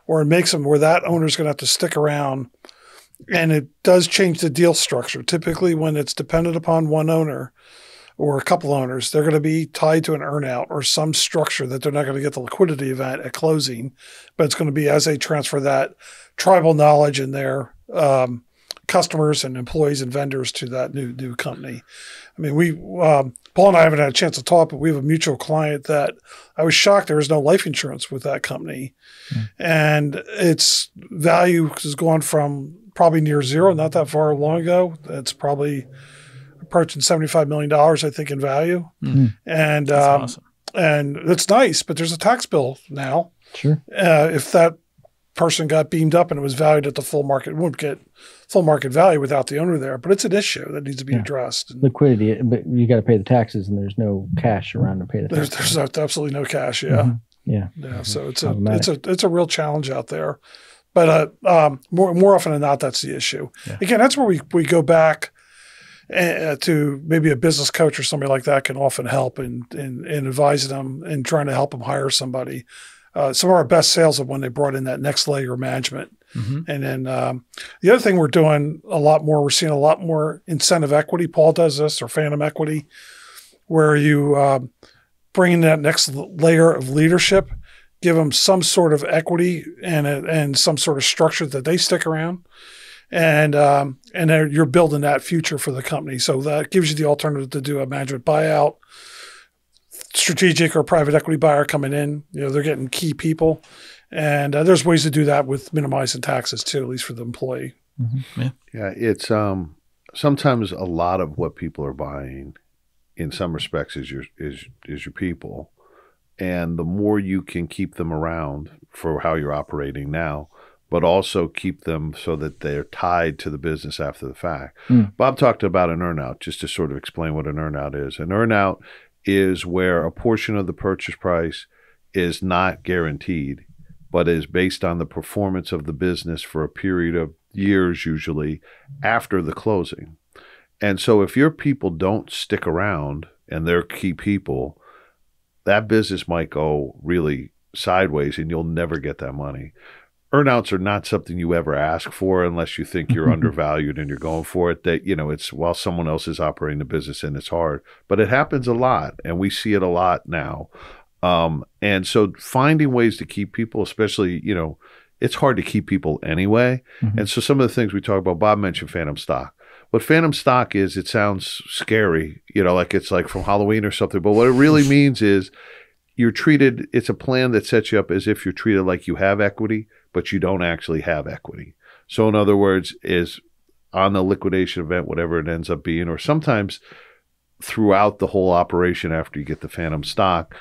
or it makes them where that owner's going to have to stick around, and it does change the deal structure. Typically, when it's dependent upon one owner. Or a couple owners, they're going to be tied to an earnout or some structure that they're not going to get the liquidity event at closing, but it's going to be as they transfer that tribal knowledge in their um, customers and employees and vendors to that new new company. I mean, we um, Paul and I haven't had a chance to talk, but we have a mutual client that I was shocked there was no life insurance with that company, and its value has gone from probably near zero not that far long ago. It's probably approaching seventy five million dollars, I think, in value, Mm. and that's um, awesome and it's nice. But there's a tax bill now Sure. uh, if that person got beamed up and it was valued at the full market, it wouldn't get full market value without the owner there. But it's an issue that needs to be Yeah. addressed. Liquidity, but you got to pay the taxes, and there's no cash around to pay the there's taxes. there's absolutely no cash. Yeah. Mhm. Yeah. Yeah, so it's a it's a it's a real challenge out there, but uh, um, more more often than not, that's the issue. Yeah. Again, that's where we we go back uh, to maybe a business coach or somebody like that can often help in in, in advising them and trying to help them hire somebody. Uh, some of our best sales are when they brought in that next layer of management. Mhm. And then um, the other thing we're doing a lot more, we're seeing a lot more incentive equity. Paul does this or phantom equity, where you um, bring in that next layer of leadership, give them some sort of equity and a, and some sort of structure that they stick around, and um, and you're building that future for the company. So that gives you the alternative to do a management buyout, strategic or private equity buyer coming in. You know they're getting key people, and uh, there's ways to do that with minimizing taxes too, at least for the employee. Yeah, it's um sometimes a lot of what people are buying in some respects is your is is your people. And the more you can keep them around for how you're operating now, but also keep them so that they're tied to the business after the fact. Mm. Bob talked about an earnout, just to sort of explain what an earnout is. An earnout is where a portion of the purchase price is not guaranteed, but is based on the performance of the business for a period of years, usually after the closing. And so if your people don't stick around and they're key people, that business might go really sideways and you'll never get that money. Earnouts are not something you ever ask for unless you think you're (laughs) undervalued and you're going for it. That, you know, it's while someone else is operating the business and it's hard. But it happens a lot and we see it a lot now. Um, and so finding ways to keep people, especially, you know, it's hard to keep people anyway. Mhm. And so some of the things we talk about, Bob mentioned phantom stock. What phantom stock is, it sounds scary, you know, like it's like from Halloween or something. But what it really (laughs) means is you're treated, it's a plan that sets you up as if you're treated like you have equity, but you don't actually have equity. So, in other words, is on the liquidation event, whatever it ends up being, or sometimes throughout the whole operation after you get the phantom stock,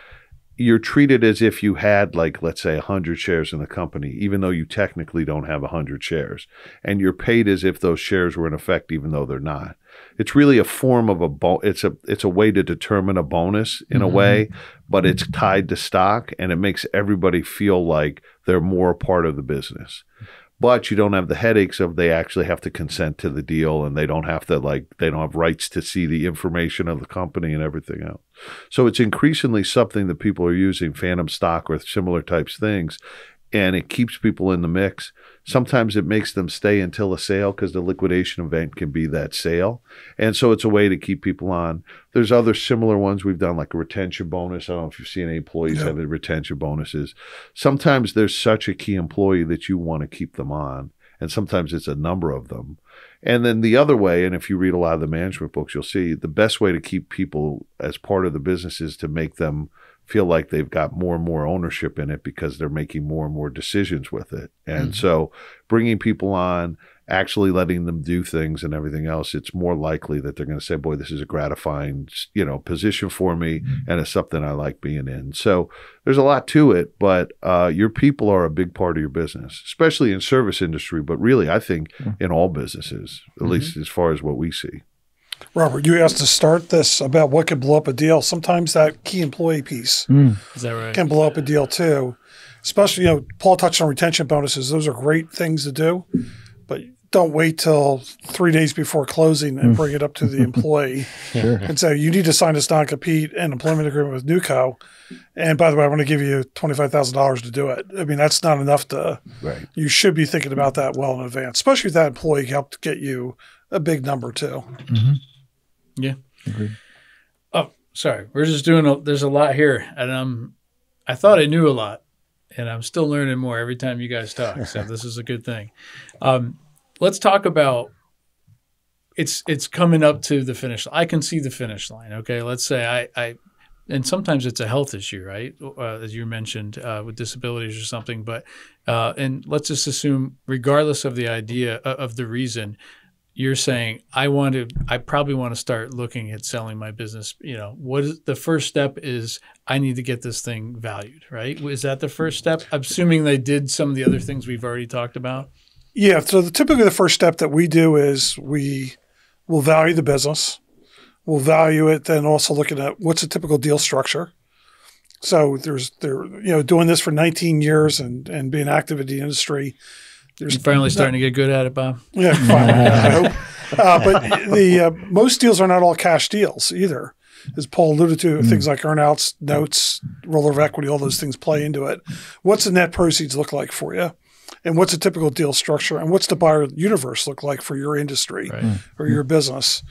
you're treated as if you had like let's say 100 shares in the company even though you technically don't have 100 shares and you're paid as if those shares were in effect even though they're not it's really a form of a bo- it's a it's a way to determine a bonus in a Mhm. way but it's tied to stock and it makes everybody feel like they're more a part of the business but you don't have the headaches of they actually have to consent to the deal and they don't have to like they don't have rights to see the information of the company and everything else so it's increasingly something that people are using phantom stock or similar types things and it keeps people in the mix sometimes it makes them stay until a sale because the liquidation event can be that sale. And so it's a way to keep people on. There's other similar ones we've done like a retention bonus. I don't know if you've seen any employees Yeah. have the retention bonuses. Sometimes there's such a key employee that you want to keep them on and sometimes it's a number of them. And then the other way and if you read a lot of the management books you'll see the best way to keep people as part of the business is to make them feel like they've got more and more ownership in it because they're making more and more decisions with it. And Mhm. so bringing people on actually letting them do things and everything else it's more likely that they're going to say boy this is a gratifying you know position for me and it's something i like being in. So there's a lot to it but uh, your people are a big part of your business especially in service industry but really i think in all businesses at Mhm. least as far as what we see Robert, you asked to start this about what could blow up a deal. Sometimes that key employee piece Mm. Is that right? can blow up a deal too. Especially, you know, Paul touched on retention bonuses. Those are great things to do, but don't wait till three days before closing and bring it up to the (laughs) employee Sure. and say, you need to sign this non compete and employment agreement with NewCo. And by the way, I want to give you $25,000 to do it. I mean, that's not enough to, right you should be thinking about that well in advance, especially if that employee helped get you a big number too. Yeah. Agreed. Oh, sorry. We're just doing. A, there's a lot here, and I'm. I thought I knew a lot, and I'm still learning more every time you guys talk. So (laughs) this is a good thing. Um, let's talk about. It's it's coming up to the finish. I can see the finish line. Okay, let's say I, I and sometimes it's a health issue, right? Uh, as you mentioned, uh, with disabilities or something. But uh, and let's just assume, regardless of the idea uh, of the reason, you're saying I want to I probably want to start looking at selling my business, you know, what is the first step is I need to get this thing valued, right? Is that the first step? Assuming they did some of the other things we've already talked about. Yeah. So the, typically the first step that we do is we will value the business. We'll value it, then also looking at what's a typical deal structure. So there's they're you know doing this for 19 years and and being active in the industry. There's You're finally starting to get good at it, Bob. yeah, (laughs) hope. Uh, but the uh, most deals are not all cash deals either. As Paul alluded to, things like earnouts, notes, rollover equity, all those things play into it. What's the net proceeds look like for you? And what's a typical deal structure? And what's the buyer universe look like for your industry or your business?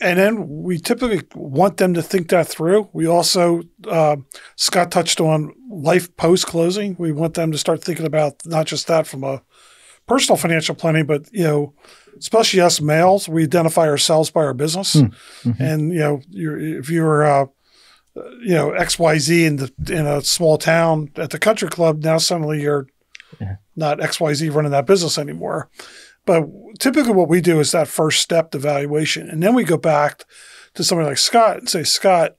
And then we typically want them to think that through. We also, uh, Scott touched on life post closing. We want them to start thinking about not just that from a personal financial planning, but you know, especially us males, we identify ourselves by our business, and you know, you're, if you're uh, you know X Y Z in the in a small town at the country club, now suddenly you're not X Y Z running that business anymore. But typically, what we do is that first step, the valuation, and then we go back to somebody like Scott and say, Scott,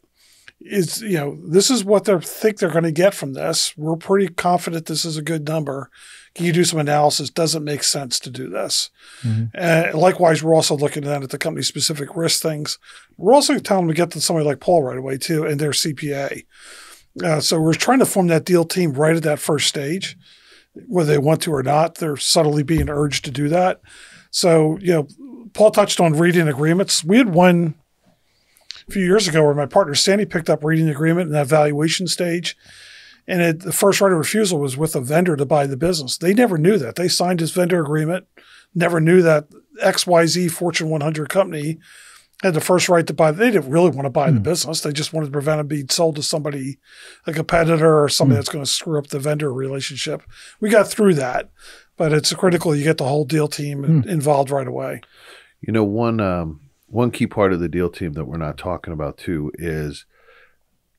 is you know this is what they think they're going to get from this. We're pretty confident this is a good number. Can you do some analysis? Does it make sense to do this? Uh, likewise, we're also looking at the company specific risk things. We're also telling them to get to somebody like Paul right away too, and their CPA. Uh, so we're trying to form that deal team right at that first stage, whether they want to or not. They're subtly being urged to do that. So you know, Paul touched on reading agreements. We had one a few years ago where my partner Sandy picked up reading the agreement in that valuation stage. And it, the first right of refusal was with a vendor to buy the business. They never knew that. They signed this vendor agreement, never knew that XYZ Fortune 100 company had the first right to buy. They didn't really want to buy the hmm. business. They just wanted to prevent it being sold to somebody, a competitor or somebody hmm. that's going to screw up the vendor relationship. We got through that, but it's critical you get the whole deal team hmm. involved right away. You know, one um, one key part of the deal team that we're not talking about too is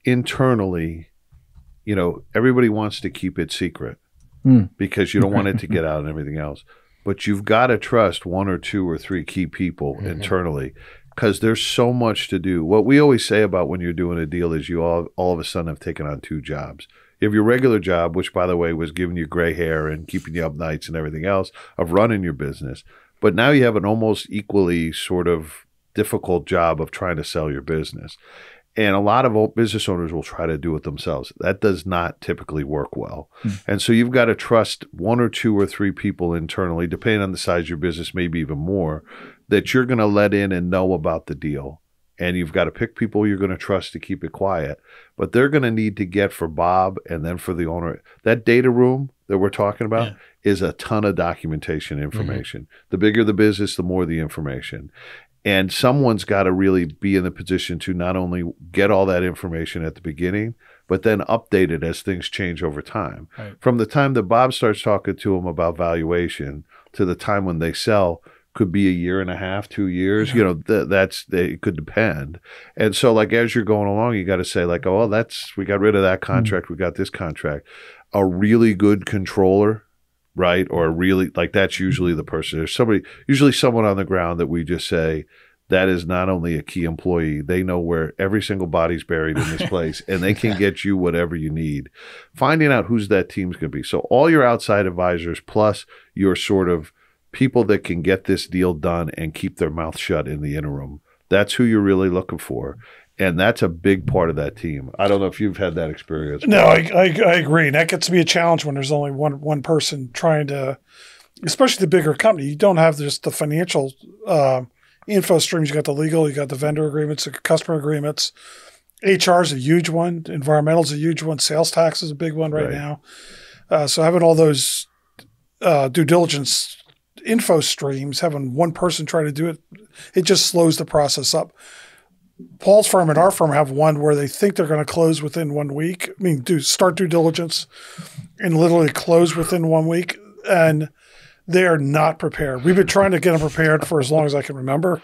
internally. You know, everybody wants to keep it secret hmm. because you don't want it to (laughs) get out and everything else. But you've got to trust one or two or three key people mm-hmm. internally because there's so much to do. What we always say about when you're doing a deal is you all all of a sudden have taken on two jobs. You have your regular job, which by the way was giving you gray hair and keeping you up nights and everything else of running your business. But now you have an almost equally sort of difficult job of trying to sell your business. And a lot of business owners will try to do it themselves. That does not typically work well. Hmm. And so you've got to trust one or two or three people internally, depending on the size of your business, maybe even more, that you're going to let in and know about the deal. And you've got to pick people you're going to trust to keep it quiet. But they're going to need to get for Bob and then for the owner. That data room that we're talking about is a ton of documentation mm-hmm. information. The bigger the business, the more the information. And someone's got to really be in the position to not only get all that information at the beginning, but then update it as things change over time. Right. From the time that Bob starts talking to him about valuation to the time when they sell could be a year and a half, two years. You know, th- that's they, it could depend. And so, like as you're going along, you got to say like, oh, well, that's we got rid of that hmm. contract, we got this contract. A really good controller right? Or really like that's usually the person. There's somebody, usually someone on the ground that we just say that is not only a key employee, they know where every single body's buried in this (laughs) place and they can get you whatever you need. Finding out who's that team's going to be. So all your outside advisors plus your sort of people that can get this deal done and keep their mouth shut in the interim. That's who you're really looking for. And that's a big part of that team. I don't know if you've had that experience. No, I, I, I agree. And that gets to be a challenge when there's only one one person trying to, especially the bigger company. You don't have just the financial uh, info streams. You got the legal, you got the vendor agreements, the customer agreements. HR is a huge one. Environmental is a huge one. Sales tax is a big one right, Right. now. Uh, so having all those uh, due diligence info streams, having one person try to do it, it just slows the process up. Paul's firm and our firm have one where they think they're going to close within one week. I mean, do start due diligence and literally close within one week, and they are not prepared. We've been trying to get them prepared for as long as I can remember,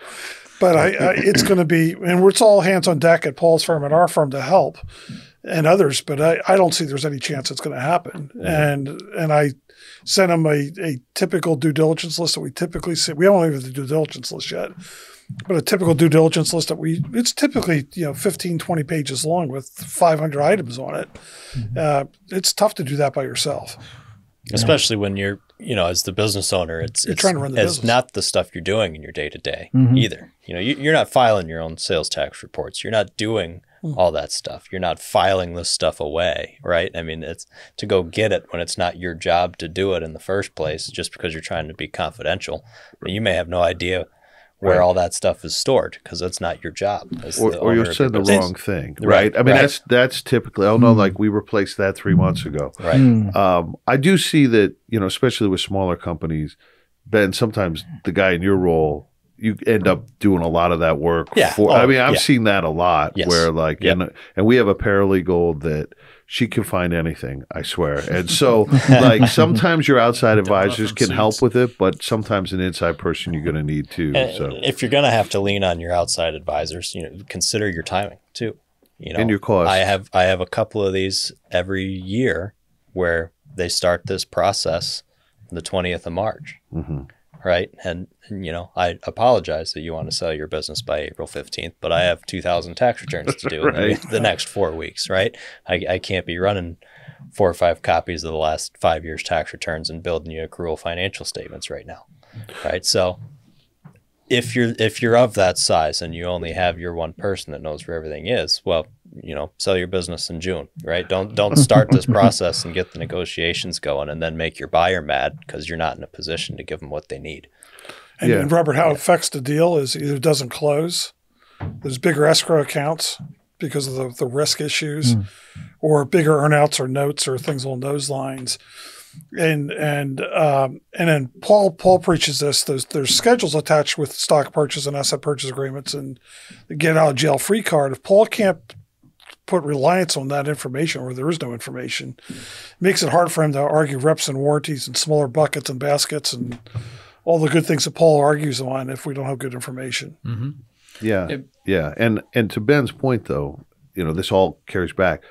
but I, I it's going to be, and it's all hands on deck at Paul's firm and our firm to help, and others. But I, I don't see there's any chance it's going to happen. And and I sent them a, a typical due diligence list that we typically see. We don't even have the due diligence list yet but a typical due diligence list that we it's typically you know 15 20 pages long with 500 items on it uh, it's tough to do that by yourself especially when you're you know, as the business owner, it's You're it's, trying to run the it's business. not the stuff you're doing in your day to day either. You know, you, you're not filing your own sales tax reports. You're not doing Hmm. all that stuff. You're not filing this stuff away, right? I mean, it's to go get it when it's not your job to do it in the first place, just because you're trying to be confidential. You may have no idea where Right. all that stuff is stored because that's not your job. as or, or you'll of your send the business. wrong thing, Right, right? I mean, right. that's that's typically. Oh no, like we replaced that three months ago. Right. Mm. Um, I do see that, you know, especially with smaller companies, Ben, sometimes the guy in your role, you end up doing a lot of that work. Yeah. For, Oh, I mean, I've yeah. seen that a lot Yes. where like, Yep. and, and we have a paralegal that she can find anything, I swear. And so like (laughs) sometimes your outside advisors from can help with it, but sometimes an inside person you're going to need too. And So, if you're going to have to lean on your outside advisors, you know, consider your timing too. You know, And your cost. I have I have a couple of these every year where they start this process the 20th of March, Mhm. Right? And, and you know, I apologize that you want to sell your business by April 15th, but I have 2,000 tax returns to do in (laughs) Right. the, the next four weeks, right? I, I can't be running four or five copies of the last five years tax returns and building you accrual financial statements right now, right? So if you're if you're of that size and you only have your one person that knows where everything is, well, you know, sell your business in June, right? Don't don't start this (laughs) process and get the negotiations going and then make your buyer mad because you're not in a position to give them what they need. And, Yeah. and Robert, how it affects the deal is either it doesn't close, there's bigger escrow accounts because of the, the risk issues, or bigger earnouts or notes or things along those lines. And and um, and then Paul Paul preaches this. There's there's schedules attached with stock purchase and asset purchase agreements and get out of jail free card. If Paul can't put reliance on that information or there is no information, it makes it hard for him to argue reps and warranties and smaller buckets and baskets and all the good things that Paul argues on if we don't have good information. hmm Yeah. Yep. Yeah. And and to Ben's point though, you know, this all carries back.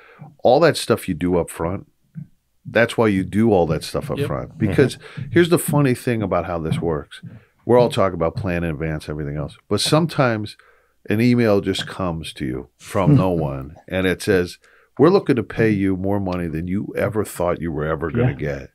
All that stuff you do up front, that's why you do all that stuff up Yep. front. Because here's the funny thing about how this works. We're all talking about plan in advance, everything else. But sometimes an email just comes to you from hmm. no one and it says, We're looking to pay you more money than you ever thought you were ever going to get.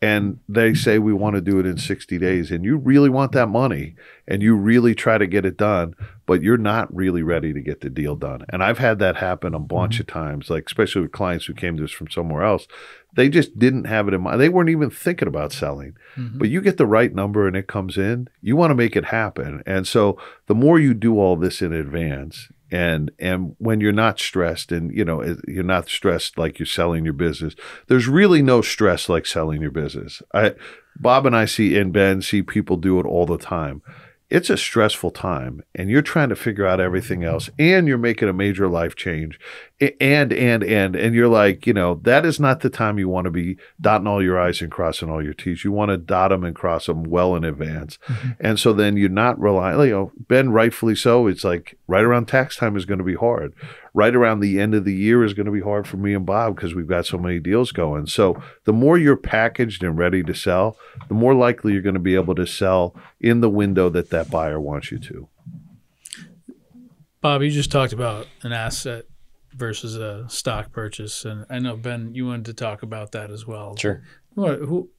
And they say we want to do it in 60 days, and you really want that money, and you really try to get it done, but you're not really ready to get the deal done. And I've had that happen a bunch mm-hmm. of times, like especially with clients who came to us from somewhere else. They just didn't have it in mind. They weren't even thinking about selling. Mm-hmm. But you get the right number and it comes in, you want to make it happen. And so the more you do all this in advance, and and when you're not stressed and you know you're not stressed like you're selling your business there's really no stress like selling your business. I bob and i see and ben see people do it all the time it's a stressful time and you're trying to figure out everything else and you're making a major life change and and and and you're like you know that is not the time you want to be dotting all your i's and crossing all your t's. You want to dot them and cross them well in advance. Mm-hmm. And so then you're not relying you know ben rightfully so it's like right around tax time is going to be hard right around the end of the year is going to be hard for me and bob because we've got so many deals going so the more you're packaged and ready to sell the more likely you're going to be able to sell in the window that that buyer wants you to Bob, you just talked about an asset versus a stock purchase, and I know Ben, you wanted to talk about that as well. Sure. What, who,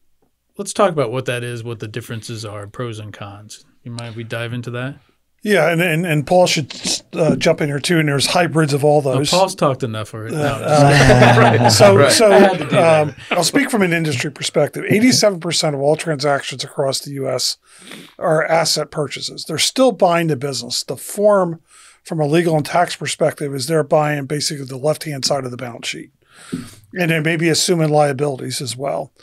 let's talk about what that is, what the differences are, pros and cons. You mind if we dive into that? Yeah, and and, and Paul should uh, jump in here too. And there's hybrids of all those. Paul's talked enough already. No, Uh, (laughs) (laughs) so so had to do that. um, I'll speak from an industry perspective. 87% of all transactions across the U.S. are asset purchases. They're still buying the business. The form, from a legal and tax perspective, is they're buying basically the left hand side of the balance sheet, and they may be assuming liabilities as well.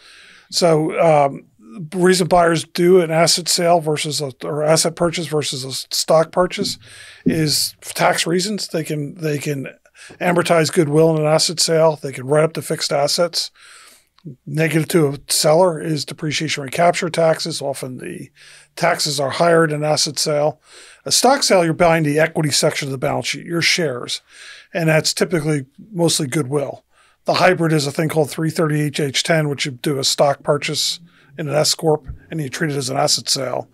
So. Um, the reason buyers do an asset sale versus a or asset purchase versus a stock purchase is for tax reasons. They can they can amortize goodwill in an asset sale. They can write up the fixed assets. Negative to a seller is depreciation recapture taxes. Often the taxes are higher in an asset sale. A stock sale, you're buying the equity section of the balance sheet, your shares, and that's typically mostly goodwill. The hybrid is a thing called 338(h)(10), which you do a stock purchase in an S corp and you treat it as an asset sale.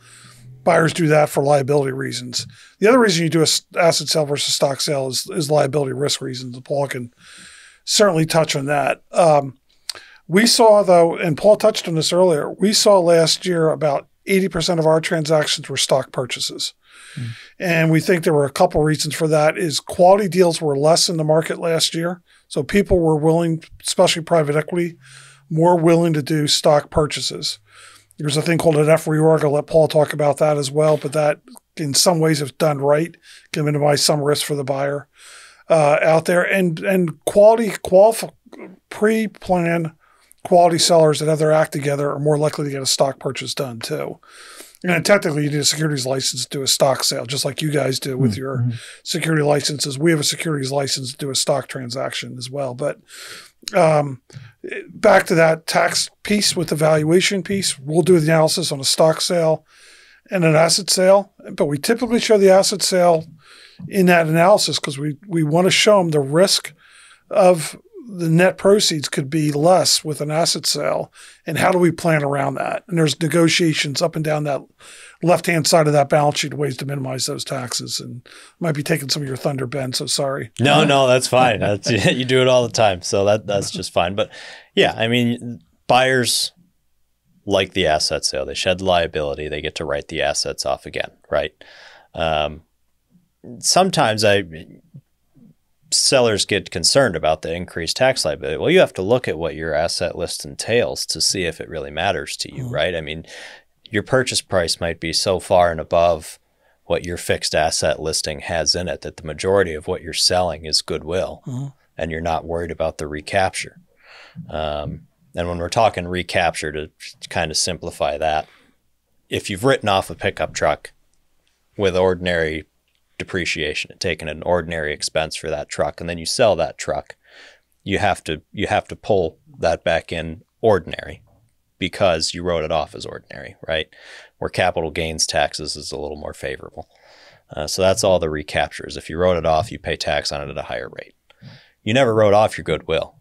Buyers do that for liability reasons. The other reason you do a asset sale versus stock sale is, is liability risk reasons. Paul can certainly touch on that. Um, We saw though, and Paul touched on this earlier. We saw last year about 80% of our transactions were stock purchases. Mm. And we think there were a couple reasons for that is quality deals were less in the market last year. So people were willing, especially private equity, more willing to do stock purchases. There's a thing called an F reorg. I'll let Paul talk about that as well. But that, in some ways, if done right, can minimize some risk for the buyer uh, out there. And and quality, qualif- pre-plan quality sellers that have their act together are more likely to get a stock purchase done too. And technically, you need a securities license to do a stock sale, just like you guys do with mm-hmm. your security licenses. We have a securities license to do a stock transaction as well. But um, back to that tax piece with the valuation piece, we'll do the analysis on a stock sale and an asset sale. But we typically show the asset sale in that analysis because we, we want to show them the risk of the net proceeds could be less with an asset sale. And how do we plan around that? And there's negotiations up and down that left hand side of that balance sheet ways to minimize those taxes. And might be taking some of your thunder, Ben. So sorry. No, no, that's fine. That's, (laughs) you do it all the time. So that that's just fine. But yeah, I mean, buyers like the asset sale. They shed liability. They get to write the assets off again, right? Um, sometimes I sellers get concerned about the increased tax liability. Well, you have to look at what your asset list entails to see if it really matters to you, mm-hmm. right? I mean, your purchase price might be so far and above what your fixed asset listing has in it that the majority of what you're selling is goodwill mm-hmm. and you're not worried about the recapture. Um, and when we're talking recapture, to kind of simplify that, if you've written off a pickup truck with ordinary depreciation and taking an ordinary expense for that truck and then you sell that truck you have to you have to pull that back in ordinary because you wrote it off as ordinary right? Where capital gains taxes is a little more favorable. Uh, so that's all the recaptures. If you wrote it off you pay tax on it at a higher rate. You never wrote off your goodwill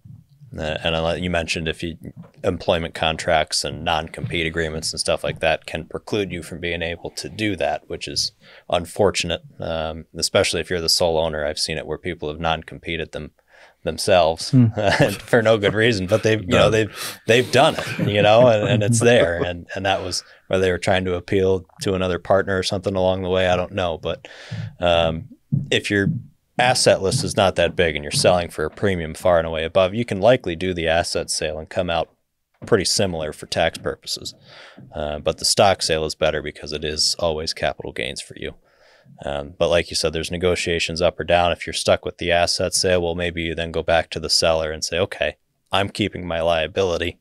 and you mentioned if you employment contracts and non-compete agreements and stuff like that can preclude you from being able to do that, which is unfortunate, um, especially if you're the sole owner. I've seen it where people have non-competed them themselves hmm. (laughs) for no good reason, but they've you know they've they've done it, you know, and, and it's there, and and that was whether they were trying to appeal to another partner or something along the way. I don't know, but um, if you're asset list is not that big and you're selling for a premium far and away above, you can likely do the asset sale and come out pretty similar for tax purposes. Uh, but the stock sale is better because it is always capital gains for you. Um, but like you said, there's negotiations up or down. If you're stuck with the asset sale, well, maybe you then go back to the seller and say, okay, I'm keeping my liability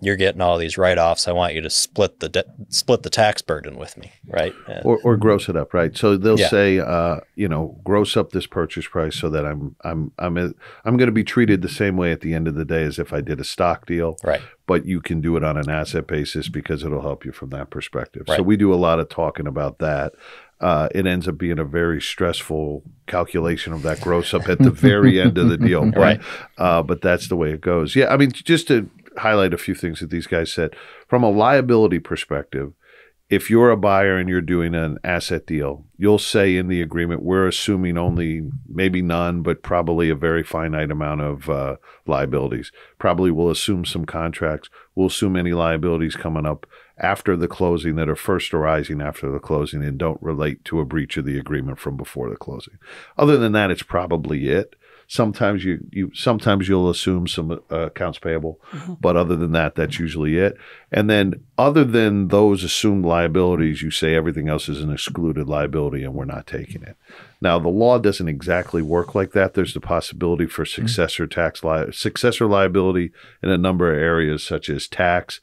you're getting all these write-offs. I want you to split the de- split the tax burden with me, right? or, or gross it up, right? So they'll yeah. say, uh, you know, gross up this purchase price so that I'm I'm I'm a, I'm going to be treated the same way at the end of the day as if I did a stock deal, right? But you can do it on an asset basis because it'll help you from that perspective. Right. So we do a lot of talking about that. Uh, it ends up being a very stressful calculation of that gross up at the very end of the deal, (laughs) right? right. Uh, but that's the way it goes. Yeah, I mean, just to highlight a few things that these guys said. From a liability perspective, if you're a buyer and you're doing an asset deal, you'll say in the agreement, we're assuming only maybe none, but probably a very finite amount of uh, liabilities. Probably we'll assume some contracts. We'll assume any liabilities coming up after the closing that are first arising after the closing and don't relate to a breach of the agreement from before the closing. Other than that, it's probably it. Sometimes you, you sometimes you'll assume some uh, accounts payable, mm-hmm. but other than that, that's usually it. And then other than those assumed liabilities, you say everything else is an excluded liability and we're not taking it. Now the law doesn't exactly work like that. There's the possibility for mm-hmm. successor mm-hmm. tax li- successor liability in a number of areas such as tax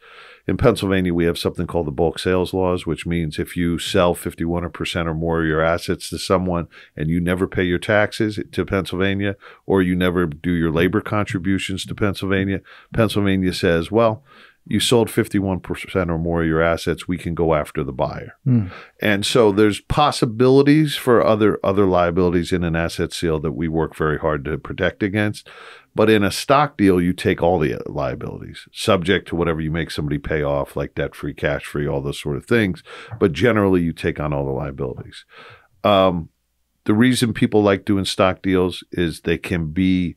in Pennsylvania, we have something called the bulk sales laws, which means if you sell 51% or more of your assets to someone and you never pay your taxes to Pennsylvania or you never do your labor contributions to Pennsylvania, Pennsylvania says, well, you sold 51% or more of your assets, we can go after the buyer. Mm. And so there's possibilities for other other liabilities in an asset sale that we work very hard to protect against. But in a stock deal, you take all the liabilities, subject to whatever you make somebody pay off, like debt free, cash free, all those sort of things. But generally, you take on all the liabilities. Um, the reason people like doing stock deals is they can be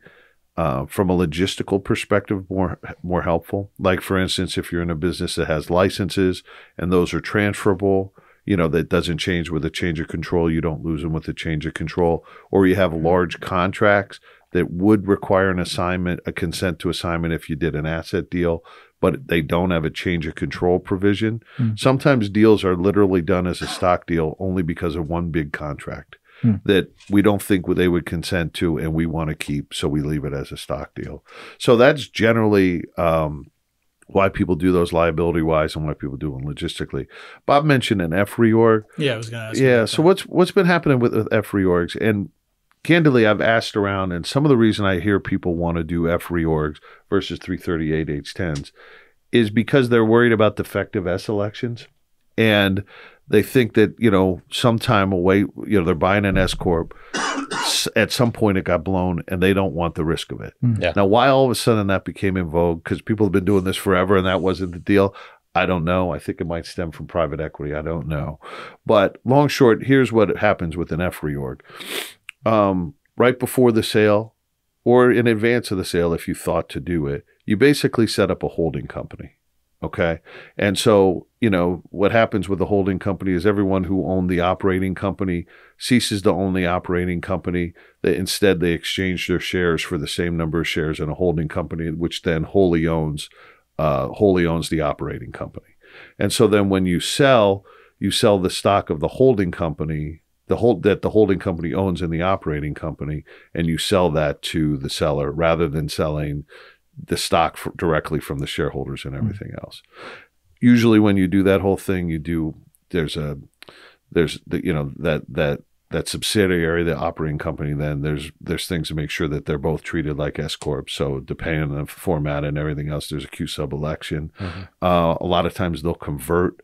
uh, from a logistical perspective more more helpful. Like for instance, if you're in a business that has licenses and those are transferable, you know that doesn't change with a change of control. You don't lose them with a change of control, or you have large contracts that would require an assignment, a consent to assignment if you did an asset deal, but they don't have a change of control provision. Mm. Sometimes deals are literally done as a stock deal only because of one big contract Hmm. that we don't think they would consent to and we want to keep, so we leave it as a stock deal. So that's generally um, why people do those liability wise and why people do them logistically. Bob mentioned an F reorg. Yeah, I was going to ask. Yeah. So that. what's what's been happening with, with F reorgs? And candidly, I've asked around, and some of the reason I hear people want to do F reorgs versus 338(h)(10)s is because they're worried about defective S elections, and they think that you know sometime away, you know, they're buying an S corp. At some point, it got blown, and they don't want the risk of it. Hmm. Yeah. Now, why all of a sudden that became in vogue? Because people have been doing this forever, and that wasn't the deal. I don't know. I think it might stem from private equity. I don't know. But long short, here's what happens with an F reorg. Um, right before the sale or in advance of the sale, if you thought to do it, you basically set up a holding company. Okay. And so, you know, what happens with the holding company is everyone who owned the operating company ceases to own the operating company. They, instead, they exchange their shares for the same number of shares in a holding company, which then wholly owns, uh, wholly owns the operating company. And so then when you sell, you sell the stock of the holding company, the hold that the holding company owns in the operating company, and you sell that to the seller rather than selling the stock f directly from the shareholders and everything else. Usually, when you do that whole thing, you do there's a there's the, you know that that that subsidiary, the operating company, then there's there's things to make sure that they're both treated like S corp. So depending on the format and everything else, there's a Q sub election. Uh, a lot of times they'll convert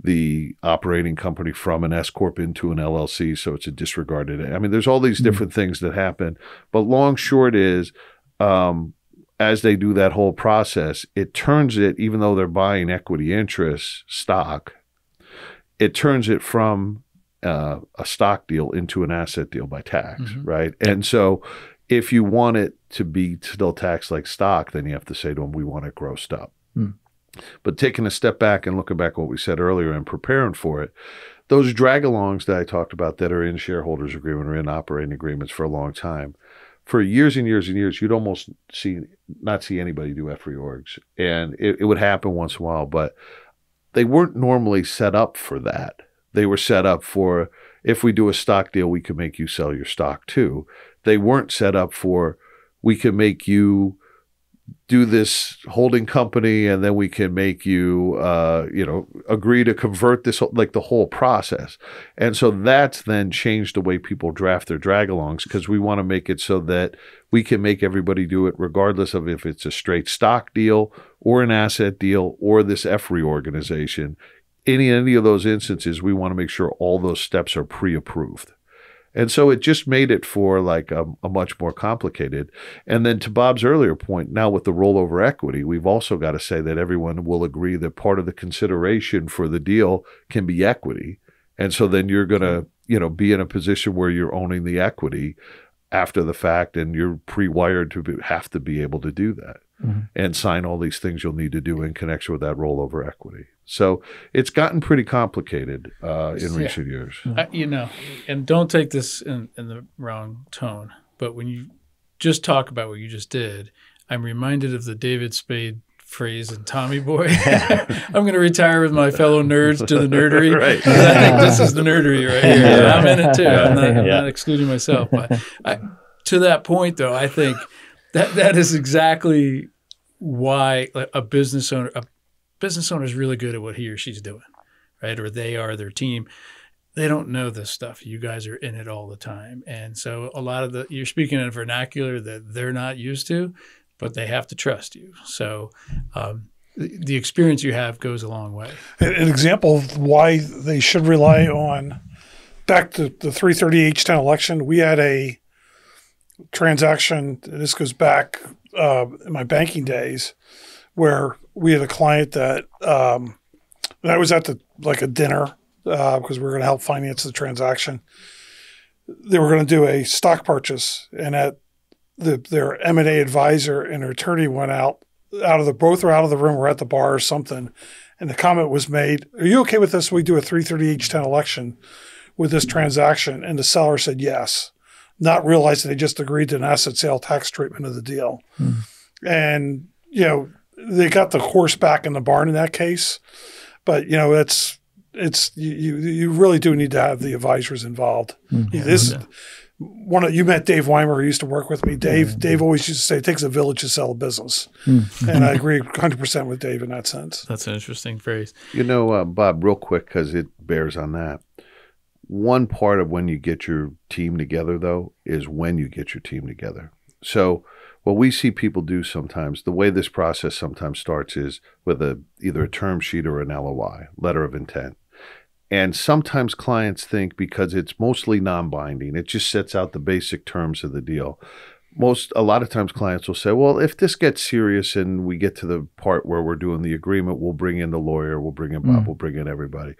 the operating company from an S corp into an LLC, so it's a disregarded. I mean, there's all these different things that happen, but long short is. Um, as they do that whole process, it turns it, even though they're buying equity interest stock, it turns it from uh, a stock deal into an asset deal by tax, Mhm. right? And so if you want it to be still taxed like stock, then you have to say to them, we want it grossed up. Hmm. But taking a step back and looking back what we said earlier and preparing for it, those drag alongs that I talked about that are in shareholders agreement or in operating agreements for a long time, for years and years and years, you'd almost see not see anybody do F reorgs. And it, it would happen once in a while, but they weren't normally set up for that. They were set up for if we do a stock deal, we can make you sell your stock too. They weren't set up for we can make you do this holding company and then we can make you uh, you know agree to convert this like the whole process. And so that's then changed the way people draft their drag alongs because we want to make it so that we can make everybody do it regardless of if it's a straight stock deal or an asset deal or this f reorganization. Any any of those instances we want to make sure all those steps are pre-approved and so it just made it for like a, a, much more complicated. And then to Bob's earlier point, now with the rollover equity, we've also got to say that everyone will agree that part of the consideration for the deal can be equity. And so then you're going to, you know, be in a position where you're owning the equity after the fact and you're pre-wired to be, have to be able to do that Mhm. and sign all these things you'll need to do in connection with that rollover equity. So it's gotten pretty complicated uh, in Yeah. recent years. I, you know, and don't take this in, in the wrong tone, but when you just talk about what you just did, I'm reminded of the David Spade phrase in Tommy Boy. (laughs) I'm going to retire with my fellow nerds to the nerdery. (laughs) right. I think this is the nerdery right here. and I'm in it too. I'm not, I'm Yeah. not excluding myself. But I, to that point, though, I think that that is exactly why a business owner, a business owner is really good at what he or she's doing, right? Or they are their team. They don't know this stuff. You guys are in it all the time, and so a lot of the you're speaking in vernacular that they're not used to, but they have to trust you. So. Um, the experience you have goes a long way. An an example of why they should rely on back to the 338(h)(10) election, we had a transaction. This goes back uh, in my banking days, where we had a client that um, I was at the like a dinner uh, because we were going to help finance the transaction. They were going to do a stock purchase, and at the their M and A advisor and her attorney went out out of the both are out of the room or at the bar or something, and the comment was made, "Are you okay with this? We do a 338(h)(10) election with this transaction," and the seller said yes, not realizing they just agreed to an asset sale tax treatment of the deal, and you know they got the horse back in the barn in that case, but you know it's it's you you, you really do need to have the advisors involved. This one of you met Dave Weimer who used to work with me. Dave Dave always used to say it takes a village to sell a business, and I agree 100 percent with Dave in that sense. That's an interesting phrase. You know, uh, Bob, real quick, because it bears on that. One part of when you get your team together, though, is when you get your team together. So, what we see people do sometimes, the way this process sometimes starts is with a either a term sheet or an LOI, letter of intent. And sometimes clients think because it's mostly non-binding, it just sets out the basic terms of the deal. Most a lot of times clients will say, "Well, if this gets serious and we get to the part where we're doing the agreement, we'll bring in the lawyer, we'll bring in Bob, mm. we'll bring in everybody."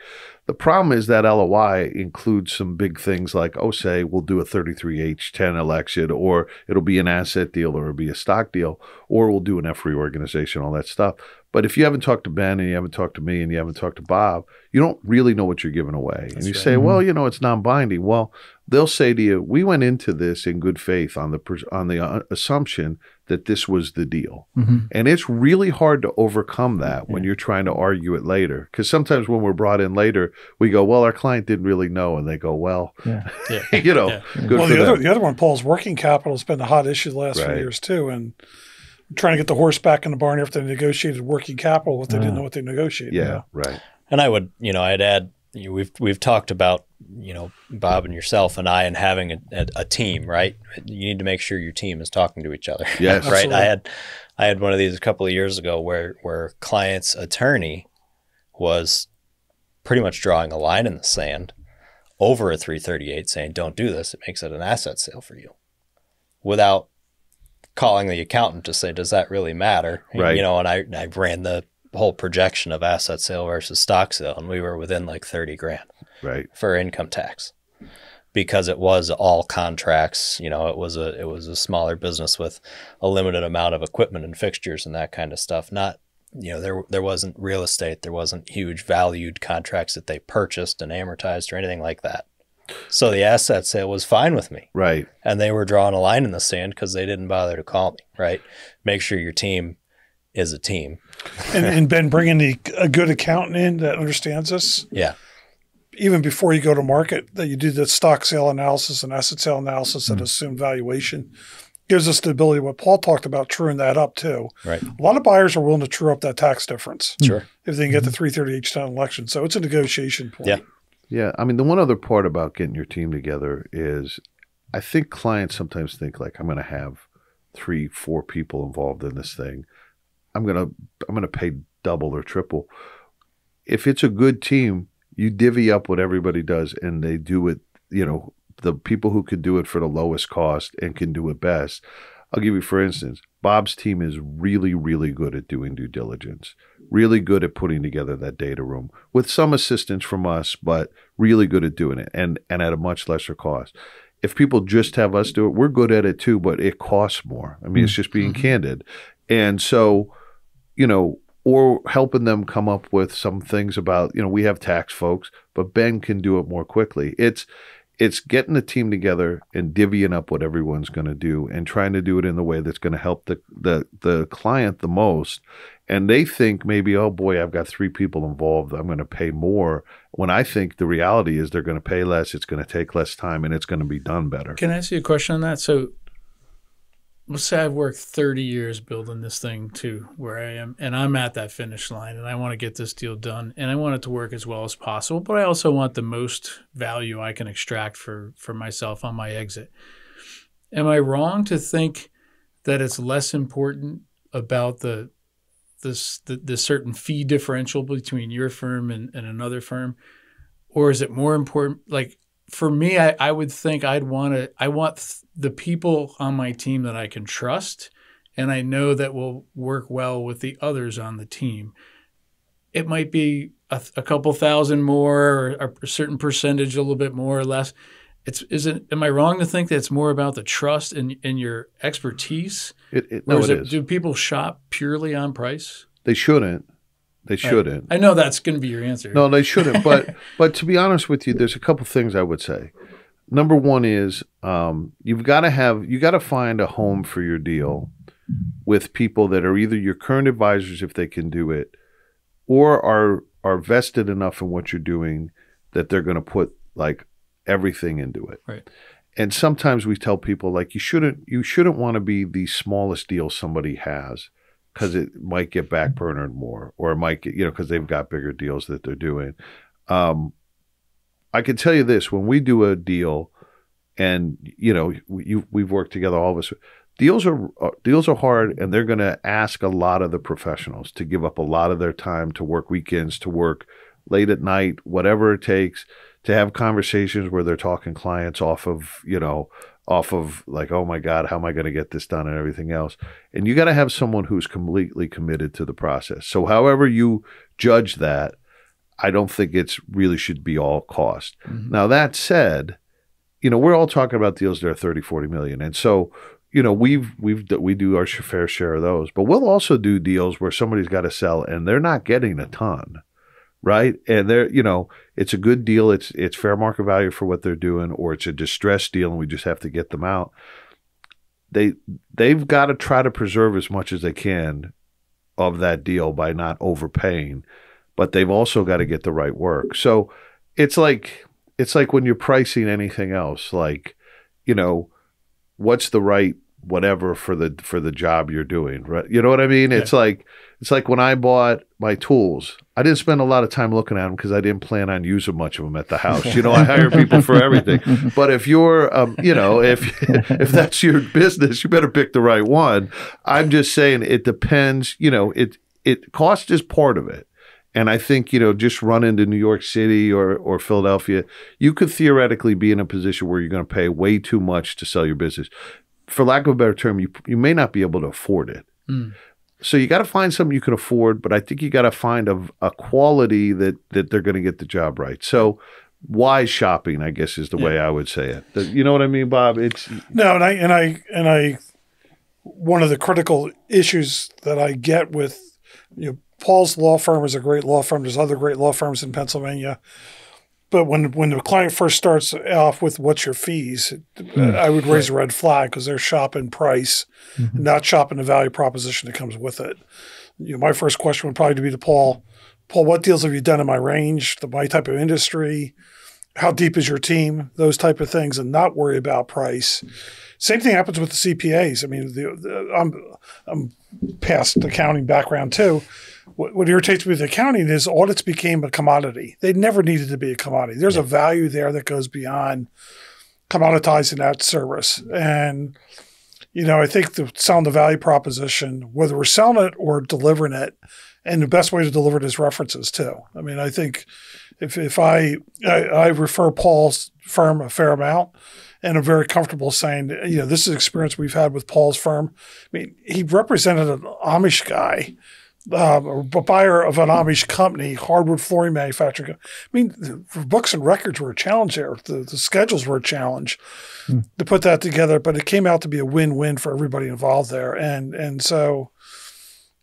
The problem is that LOI includes some big things like, oh, say we'll do a 338(h)(10) election, or it'll be an asset deal, or it'll be a stock deal, or we'll do an F reorganization, all that stuff. But if you haven't talked to Ben and you haven't talked to me and you haven't talked to Bob, you don't really know what you're giving away. and you say, well, mm-hmm. you know, it's non-binding. Well, they'll say to you, we went into this in good faith on the on the uh, assumption that this was the deal. And it's really hard to overcome that when you're trying to argue it later. Because sometimes when we're brought in later, we go, well, our client didn't really know. And they go, well, (laughs) Yeah. you know, Yeah. good well, for the them. other the other one, Paul's working capital has been a hot issue the last few years too, and trying to get the horse back in the barn after they negotiated working capital if they didn't know what they negotiated. yeah, right. And I would, you know, I'd add, you know, we've we've talked about, you know, Bob and yourself and I, and having a, a, a team, right? You need to make sure your team is talking to each other. (laughs) Yes. right. Absolutely. I had, I had one of these a couple of years ago where where client's attorney was pretty much drawing a line in the sand over a 338, saying, "Don't do this. It makes it an asset sale for you," without calling the accountant to say, "Does that really matter?" Right. You know, and I I ran the whole projection of asset sale versus stock sale, and we were within like 30 grand Right. for income tax. Because it was all contracts you know it was a it was a smaller business with a limited amount of equipment and fixtures and that kind of stuff. Not you know there there wasn't real estate there wasn't huge valued contracts that they purchased and amortized or anything like that. So the asset sale was fine with me. Right. and they were drawing a line in the sand because they didn't bother to call me right? Make sure your team is a team and, and Ben bringing the a good accountant in that understands this yeah even before you go to market. That you do the stock sale analysis and asset sale analysis and hmm. assume valuation gives us the ability. What Paul talked about, truing that up too. right A lot of buyers are willing to true up that tax difference hmm. sure if they can get the hmm. 338(h)(10) election. So it's a negotiation point. Yeah. Yeah, I mean, the one other part about getting your team together is I think clients sometimes think like I'm going to have three, four people involved in this thing. I'm going to I'm going to pay double or triple. If it's a good team, you divvy up what everybody does and they do it, you know, the people who can do it for the lowest cost and can do it best. I'll give you for instance, Bob's team is really really good at doing due diligence. Really good at putting together that data room with some assistance from us, but really good at doing it and and at a much lesser cost. If people just have us do it, we're good at it too, but it costs more. I mean, it's mm. just being mm-hmm. candid. And so, you know, or helping them come up with some things about, you know, we have tax folks, but Ben can do it more quickly. It's it's getting the team together and divvying up what everyone's going to do and trying to do it in the way that's going to help the, the the client the most and they think maybe oh boy i've got three people involved i'm going to pay more when i think the reality is they're going to pay less it's going to take less time and it's going to be done better Can I ask you a question on that? So, let's say I've worked 30 years building this thing to where I am, and I'm at that finish line, and I want to get this deal done, and I want it to work as well as possible, but I also want the most value I can extract for for myself on my exit. Am I wrong to think that it's less important about the this the, the certain fee differential between your firm and, and another firm, or is it more important? Like for me, I, I would think I'd want to. I want th- the people on my team that I can trust, and I know that will work well with the others on the team. It might be a, a couple thousand more, or a certain percentage, a little bit more or less. it's is it am I wrong to think that it's more about the trust and and your expertise? It, it, no, it it, is. do people shop purely on price? They shouldn't. They shouldn't. I know that's going to be your answer. No, they shouldn't. But (laughs) but to be honest with you, there's a couple things I would say. Number one is um, you've got to have you got to find a home for your deal with people that are either your current advisors if they can do it, or are are vested enough in what you're doing that they're going to put like everything into it. Right. And sometimes we tell people like you shouldn't you shouldn't want to be the smallest deal somebody has because it might get backburnered more or it might get you know because they've got bigger deals that they're doing. Um, I can tell you this: when we do a deal, and you know you, we've worked together, all of us. Deals are uh, deals are hard, and they're going to ask a lot of the professionals to give up a lot of their time to work weekends, to work late at night, whatever it takes, to have conversations where they're talking clients off of you know off of like, oh my God, how am I going to get this done and everything else. And you got to have someone who's completely committed to the process. So, however you judge that, I don't think it's really should be all cost. Mhm. Now, that said, you know, we're all talking about deals that are 30, 40 million. And so, you know, we've, we've, we do our fair share of those, but we'll also do deals where somebody's got to sell and they're not getting a ton. Right. And they're, you know, it's a good deal. It's, it's fair market value for what they're doing, or it's a distressed deal and we just have to get them out. They, they've got to try to preserve as much as they can of that deal by not overpaying, but they've also got to get the right work. So it's like, it's like when you're pricing anything else, like, you know, what's the right whatever for the for the job you're doing right you know what i mean it's like it's like when i bought my tools i didn't spend a lot of time looking at them because i didn't plan on using much of them at the (laughs) house you know i hire people for everything (laughs) but if you're um, you know if (laughs) if that's your business you better pick the right one i'm just saying it depends you know it it cost is part of it and I think, you know, just run into New York City or, or Philadelphia, you could theoretically be in a position where you're going to pay way too much to sell your business. For lack of a better term, you, you may not be able to afford it. Mm. So you got to find something you can afford, but I think you got to find a, a quality that, that they're going to get the job right. So wise shopping, I guess, is the way I would say it. You know what I mean, Bob? It's No, and I and I and I one of the critical issues that I get with you know Paul's law firm is a great law firm. There's other great law firms in Pennsylvania. But when when the client first starts off with what's your fees, hmm. I would raise a red flag because they're shopping price, mm-hmm. not shopping the value proposition that comes with it. You know, my first question would probably be to Paul, Paul, what deals have you done in my range, the my type of industry, how deep is your team, those type of things, and not worry about price. Same thing happens with the CPAs. I mean, the, the, I'm I'm past accounting background too. What, what irritates me with accounting is audits became a commodity. They never needed to be a commodity. There's a value there that goes beyond commoditizing that service. And you know, I think the selling the value proposition, whether we're selling it or delivering it, and the best way to deliver it is references too. I mean, I think if if I I, I refer Paul's firm a fair amount, and I'm very comfortable saying, you know, this is experience we've had with Paul's firm. I mean, he represented an Amish guy, um, a buyer of an Amish company, hardwood flooring manufacturer. I mean, books and records were a challenge there. The, the schedules were a challenge to put that together, but it came out to be a win-win for everybody involved there. And and so,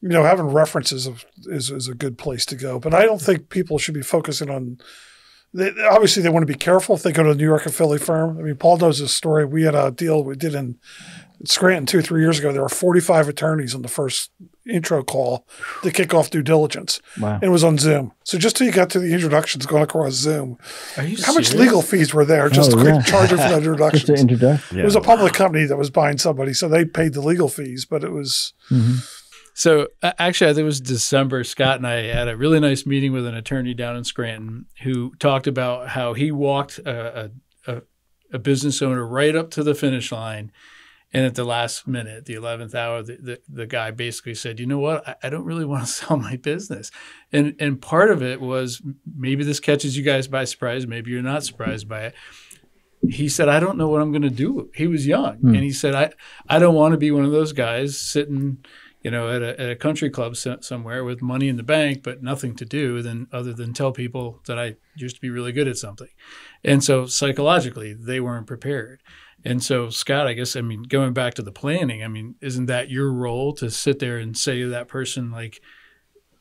you know, having references of, is is a good place to go. But I don't think people should be focusing on. They, obviously, they want to be careful if they go to a New York or Philly firm. I mean, Paul knows this story. We had a deal we did in Scranton two, three years ago. There were 45 attorneys on the first intro call to kick off due diligence. Wow. And it was on Zoom. So just till you got to the introductions going across Zoom, Are you how much legal fees were there just Oh, to yeah. charge for that (laughs) Just introduction? an introduction. It was a public company that was buying somebody, so they paid the legal fees, but it was So uh, actually, I think it was December. Scott and I had a really nice meeting with an attorney down in Scranton who talked about how he walked a, a, a, a business owner right up to the finish line. And at the last minute, the 11th hour, the, the, the guy basically said, you know what? I, I don't really want to (laughs) sell my business. And, and part of it was maybe this catches you guys by surprise. Maybe you're not surprised by it. He said, I don't know what I'm going to do. He was young. Hmm. And he said, I, I don't want to be one of those guys sitting – you know, at a, at a country club somewhere with money in the bank, but nothing to do than other than tell people that I used to be really good at something. And so psychologically, they weren't prepared. And so, Scott, I guess, I mean, going back to the planning, I mean, isn't that your role to sit there and say to that person, like,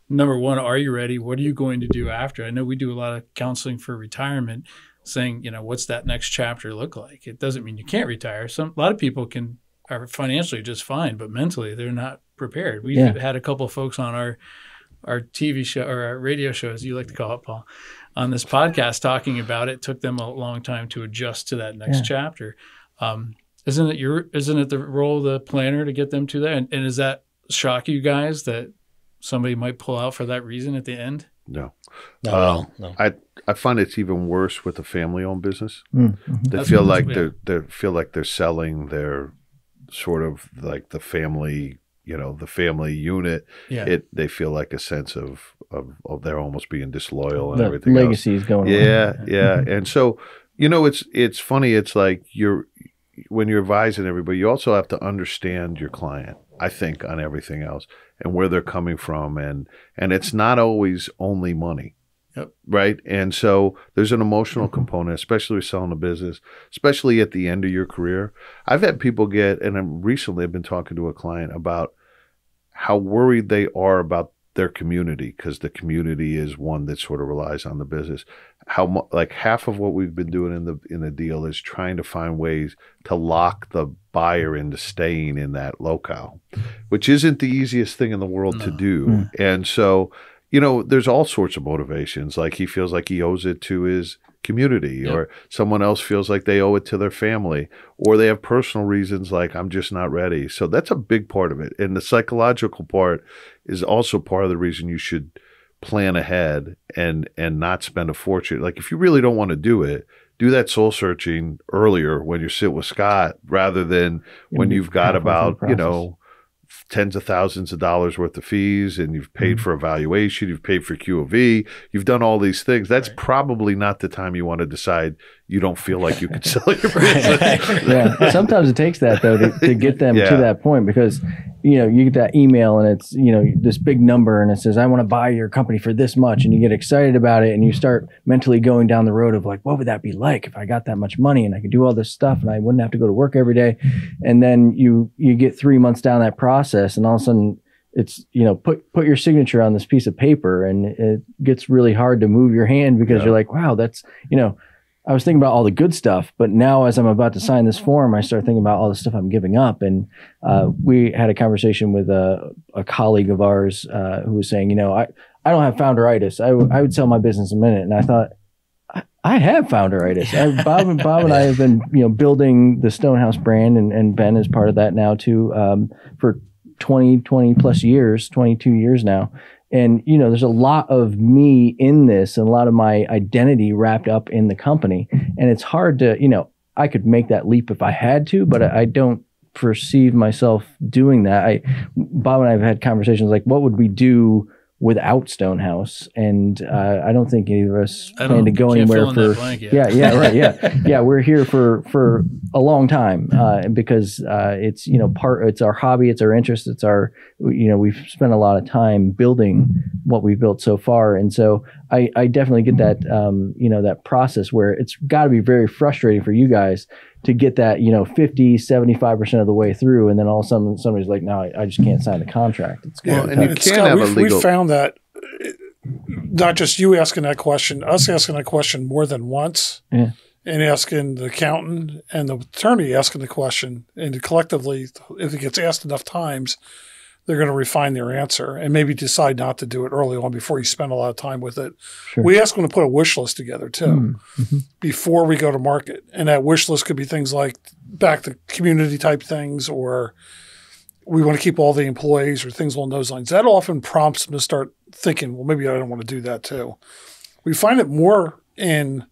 number one, are you ready? What are you going to do after? I know we do a lot of counseling for retirement, saying, you know, what's that next chapter look like? It doesn't mean you can't retire. Some a lot of people can are financially just fine, but mentally they're not prepared. We've yeah. had a couple of folks on our our TV show or our radio show, as you like to call it, Paul, on this podcast talking about it. it took them a long time to adjust to that next yeah. chapter. Um, isn't it your isn't it the role of the planner to get them to that? And, and does that shock you guys that somebody might pull out for that reason at the end? No. No, um, no. I I find it's even worse with a family-owned business. Mm-hmm. They That's feel like yeah. they're they feel like they're selling their sort of like the family, you know, the family unit. Yeah. It they feel like a sense of of, of they're almost being disloyal and the everything. Legacy else. is going. Yeah, yeah, mm-hmm. and so you know, it's it's funny. It's like you're when you're advising everybody, you also have to understand your client. I think on everything else and where they're coming from, and and it's not always only money. Yep. Right. And so there's an emotional mm-hmm. component, especially with selling a business, especially at the end of your career. I've had people get, and I'm recently I've been talking to a client about how worried they are about their community because the community is one that sort of relies on the business. How like half of what we've been doing in the in the deal is trying to find ways to lock the buyer into staying in that locale, which isn't the easiest thing in the world no. to do. Mm. And so, you know, there's all sorts of motivations. Like he feels like he owes it to his community yep. or someone else feels like they owe it to their family or they have personal reasons like I'm just not ready. So that's a big part of it. And the psychological part is also part of the reason you should plan ahead and and not spend a fortune. Like if you really don't want to do it, do that soul searching earlier when you sit with Scott rather than when you've got about, you know, tens of thousands of dollars worth of fees and you've paid mm-hmm. for evaluation, you've paid for QoE, you've done all these things. That's right. probably not the time you want to decide you don't feel like you can (laughs) sell your business. (laughs) yeah. Sometimes it takes that though to, to get them yeah. to that point because you know, you get that email and it's, you know, this big number and it says, I want to buy your company for this much. And you get excited about it and you start mentally going down the road of like, what would that be like if I got that much money and I could do all this stuff and I wouldn't have to go to work every day. And then you, you get three months down that process and all of a sudden it's, you know, put, put your signature on this piece of paper and it gets really hard to move your hand because yeah. you're like, wow, that's, you know, I was thinking about all the good stuff, but now as I'm about to sign this form, I start thinking about all the stuff I'm giving up. And uh, we had a conversation with a, a colleague of ours uh, who was saying, you know, I, I don't have founderitis. I, w- I would sell my business in a minute. And I thought, I, I have founderitis. I, Bob and Bob and I have been, you know, building the Stone House brand, and, and Ben is part of that now too um, for 20, 20 plus years, 22 years now and you know there's a lot of me in this and a lot of my identity wrapped up in the company. And it's hard to you know i could make that leap if i had to but i, I don't perceive myself doing that. I bob and i have had conversations like what would we do without Stone House, and uh, I don't think any of us plan to go anywhere for. Yeah, yeah, right, yeah, (laughs) yeah. We're here for for a long time uh, because uh, it's you know part it's our hobby, it's our interest, it's our you know we've spent a lot of time building what we've built so far, and so I, I definitely get that um, you know that process where it's got to be very frustrating for you guys to get that, you know, 50, 75% of the way through. And then all of a sudden somebody's like, no, I, I just can't sign the contract. It's well, and you can't Scott, have we've, a legal. We found that uh, not just you asking that question, us asking that question more than once. Yeah. And asking the accountant and the attorney asking the question, and collectively, if it gets asked enough times, they're going to refine their answer and maybe decide not to do it early on before you spend a lot of time with it. Sure. We ask them to put a wish list together too mm, mm-hmm. before we go to market. And that wish list could be things like back to community type things or we want to keep all the employees or things along those lines. That often prompts them to start thinking, well, maybe I don't want to do that too. We find it more in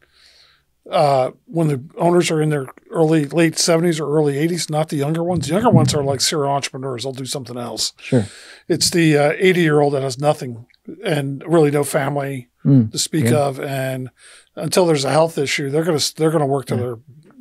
uh, when the owners are in their early late 70s or early 80s, not the younger ones. The younger ones are like serial entrepreneurs. They'll do something else. Sure. It's the 80 uh, year old that has nothing and really no family mm, to speak yeah. of. And until there's a health issue, they're going to, they're going to work to yeah. their,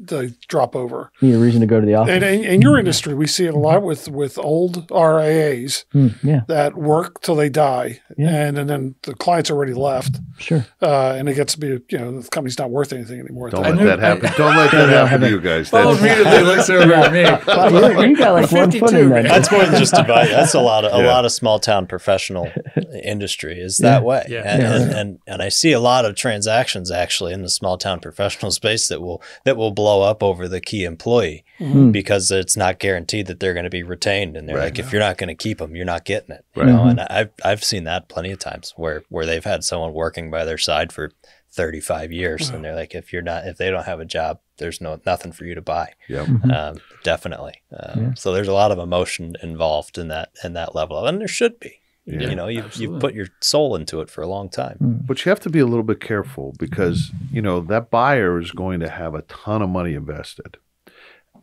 they drop over. Need a reason to go to the office. And in, in your industry, we see it a lot with with old RIAs Hmm, yeah, that work till they die, Yeah. and and then the client's already left, sure. uh, and it gets to be you know the company's not worth anything anymore. Don't that let that happen. (laughs) Don't let that (laughs) happen to you guys. Paul That's, immediately looks over at me. (laughs) You, you got like one foot 52, in that. That's more than just a buy. That's a lot of a lot of small town professional industry is that way. Yeah. And, Yeah. and, and and I see a lot of transactions actually in the small town professional space that will that will blow up over the key employee Hmm. because it's not guaranteed that they're going to be retained. And they're Right. like, if you're not going to keep them, you're not getting it. You Right. know, and I've I've seen that plenty of times where where they've had someone working by their side for 35 years, and they're like, if you're not if they don't have a job, there's no nothing for you to buy. Yep. Um, definitely. Um, Yeah. So there's a lot of emotion involved in that in that level, and there should be. Yeah. You know, you've, you've put your soul into it for a long time. Hmm. But you have to be a little bit careful because, you know, that buyer is going to have a ton of money invested.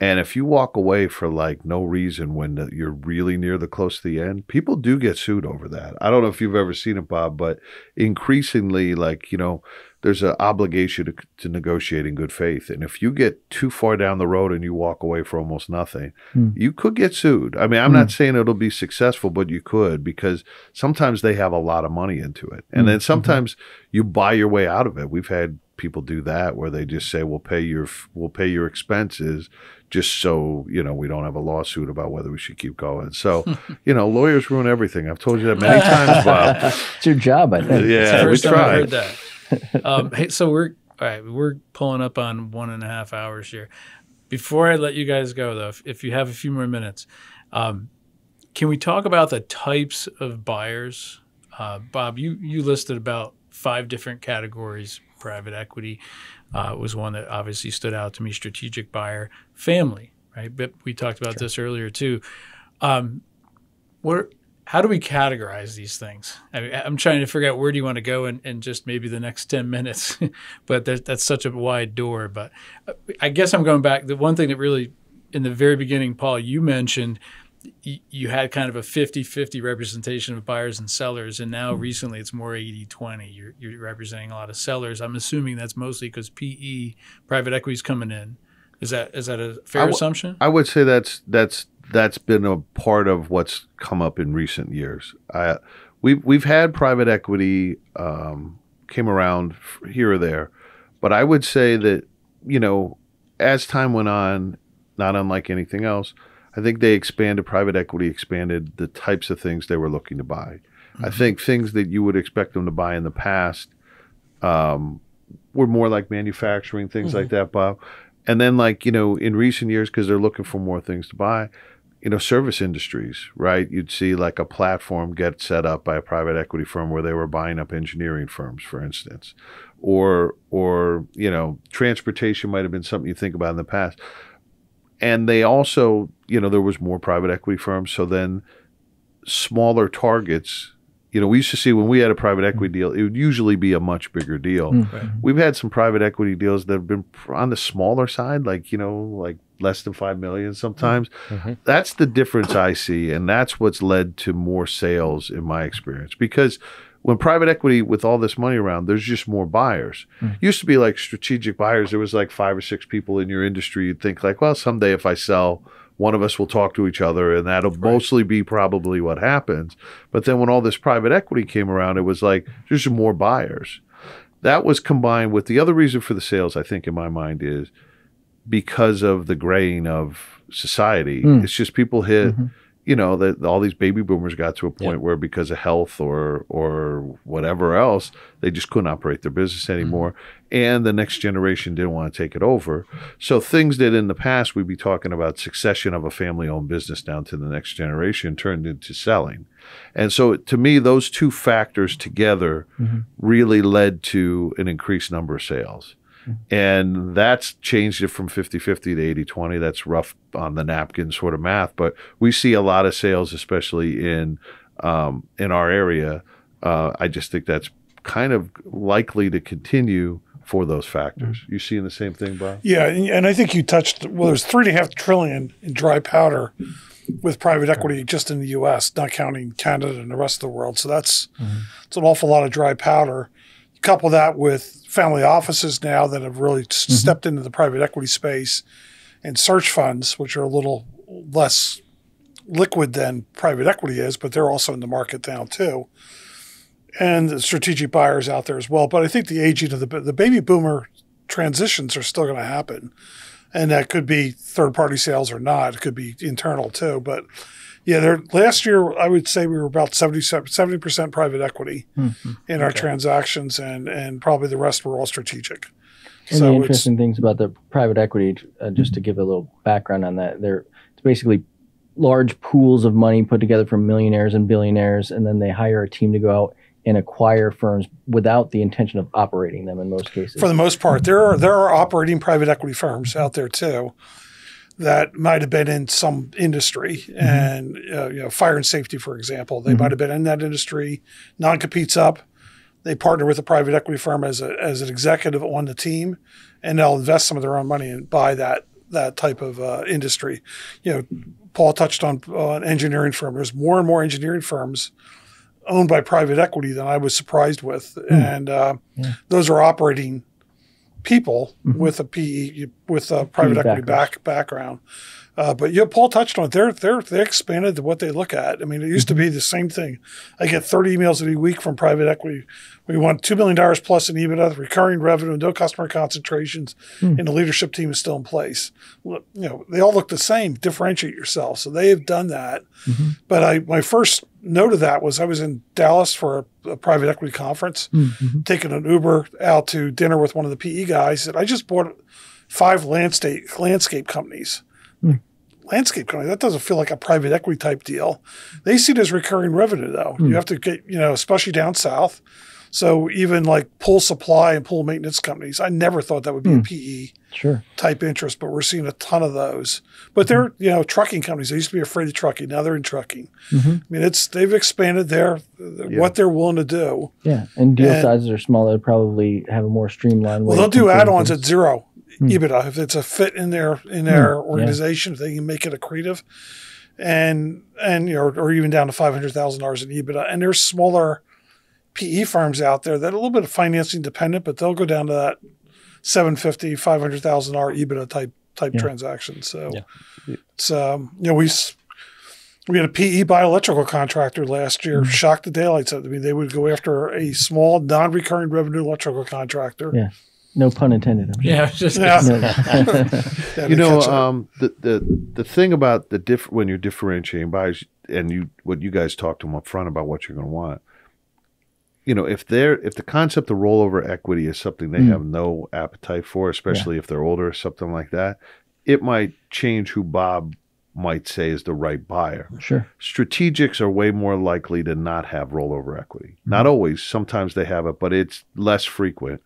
And if you walk away for like no reason when the, you're really near the close to the end, people do get sued over that. I don't know if you've ever seen it, Bob, but increasingly, like, you know, there's an obligation to, to negotiate in good faith. And if you get too far down the road and you walk away for almost nothing, Hmm. you could get sued. I mean, I'm hmm. not saying it'll be successful, but you could because sometimes they have a lot of money into it. And hmm. then mm-hmm. sometimes you buy your way out of it. We've had people do that where they just say, "We'll pay your we'll pay your expenses just so, you know, we don't have a lawsuit about whether we should keep going." So, (laughs) you know, lawyers ruin everything. I've told you that many times, Bob. (laughs) It's your job, I think. Yeah, we First time I tried. heard that. Um, hey, so we're all right. We're pulling up on one and a half hours here. Before I let you guys go, though, if, if you have a few more minutes, um, can we talk about the types of buyers? Uh, Bob, you you listed about five different categories. Private equity uh, was one that obviously stood out to me. Strategic buyer, family, right? But we talked about this earlier too. Um, what how do we categorize these things? I mean, I'm trying to figure out where do you want to go in, in just maybe the next 10 minutes, (laughs) but that, that's such a wide door. But uh, I guess I'm going back. The one thing that really, in the very beginning, Paul, you mentioned you had kind of a 50 50 representation of buyers and sellers. And now recently it's more 80 20. You're, you're representing a lot of sellers. I'm assuming that's mostly because PE, private equity, is coming in. Is that is that a fair I w- assumption? I would say that's that's that's been a part of what's come up in recent years. I, we've we've had private equity um, came around here or there, but I would say that you know as time went on, not unlike anything else, I think they expanded private equity expanded the types of things they were looking to buy. I think things that you would expect them to buy in the past um, were more like manufacturing things like that, Bob. And then, like, you know, in recent years, because they're looking for more things to buy, you know, service industries, right? You'd see like a platform get set up by a private equity firm where they were buying up engineering firms, for instance. Or, or, you know, transportation might have been something you think about in the past. And they also, you know, there was more private equity firms. So then smaller targets, you know, we used to see when we had a private equity mm. deal, it would usually be a much bigger deal. Mm. Right. We've had some private equity deals that have been on the smaller side, like, you know, like less than 5 million sometimes. Mm-hmm. That's the difference I see. And that's what's led to more sales in my experience. Because when private equity, with all this money around, there's just more buyers. Mm. Used to be like strategic buyers. There was like five or six people in your industry. You'd think like, well, someday if I sell, one of us will talk to each other, and that'll mostly be probably what happens. But then when all this private equity came around, it was like there's more buyers. That was combined with the other reason for the sales, I think, in my mind, is because of the graying of society. Mm. It's just people hit, Mhm. you know, that all these baby boomers got to a point where because of health or or whatever else, they just couldn't operate their business anymore. And the next generation didn't want to take it over. So things that in the past we'd be talking about succession of a family owned business down to the next generation turned into selling. And so to me, those two factors together Mhm. really led to an increased number of sales. And that's changed it from 50 50 to 80 20. That's rough on the napkin sort of math, but we see a lot of sales, especially in um, in our area. Uh, I just think that's kind of likely to continue for those factors. You seeing the same thing, Bob? Yeah, and, and I think you touched well. There's three and a half trillion in dry powder with private equity just in the U.S., not counting Canada and the rest of the world. So that's it's an awful lot of dry powder. Couple that with family offices now that have really s mm-hmm. stepped into the private equity space and search funds, which are a little less liquid than private equity is, but they're also in the market now too. And the strategic buyers out there as well. But I think the aging of the the baby boomer transitions are still going to happen, and that could be third party sales or not. It could be internal too. But yeah, there last year I would say we were about 70 percent private equity Mm-hmm. in our transactions, and and probably the rest were all strategic. And So the interesting things about the private equity, uh, just to give a little background on that, they're it's basically large pools of money put together from millionaires and billionaires, and then they hire a team to go out and acquire firms without the intention of operating them in most cases. for the most part. There are there are operating private equity firms out there too that might have been in some industry, and uh, you know, fire and safety, for example, they might have been in that industry. Non competes up. They partner with a private equity firm as a as an executive on the team, and they'll invest some of their own money and buy that that type of uh, industry. You know, Paul touched on uh, an engineering firm. There's more and more engineering firms owned by private equity than I was surprised with, and uh, those are operating people mm-hmm. with a PE with a private PE equity back background. Uh, but yeah, Paul touched on it. They're they're they expanded to what they look at. I mean, it used to be mm-hmm. the same thing. I get 30 emails a week from private equity. We want two million dollars plus in EBITDA, recurring revenue, no customer concentrations, hmm. and the leadership team is still in place. You know, they all look the same. Differentiate yourself. So they have done that. Mm-hmm. But I my first note of that was I was in Dallas for a, a private equity conference, mm-hmm. taking an Uber out to dinner with one of the PE guys, and I just bought five landscape landscape companies. Landscape company that doesn't feel like a private equity type deal. They see it as recurring revenue though. You hmm. have to get you know, especially down south. So even like pool supply and pool maintenance companies, I never thought that would be a hmm. PE sure. type interest, but we're seeing a ton of those. But they're hmm. you know trucking companies. They used to be afraid of trucking. Now they're in trucking. Mm-hmm. I mean, it's they've expanded their what they're willing to do. Yeah, and deal And- sizes are smaller. Probably have a more streamlined way. Well, they'll do add-ons at zero EBITDA if it's a fit in their in their Hmm, yeah. organization. If they can make it accretive, and and you know, or even down to five hundred thousand dollars in EBITDA. And there's smaller PE firms out there that are a little bit of financing dependent, but they'll go down to that 750 500000 dollar EBITDA type type Yeah. transaction. So Yeah. it's um, you know we. We had a PE bioelectrical contractor last year, Mm-hmm. shocked the daylights out of me. They would go after a small, non-recurring revenue electrical contractor. Yeah. No pun intended. I'm. Yeah, I just Yeah. No. (laughs) You know, um, the the the thing about the diff when you're differentiating buyers, and you what you guys talked to them up front about what you're going to want. You know, if they're if the concept of rollover equity is something they Mm. have no appetite for, especially if they're older or something like that, it might change who Bob might say is the right buyer. Sure. Strategics are way more likely to not have rollover equity. Not always. Sometimes they have it, but it's less frequent.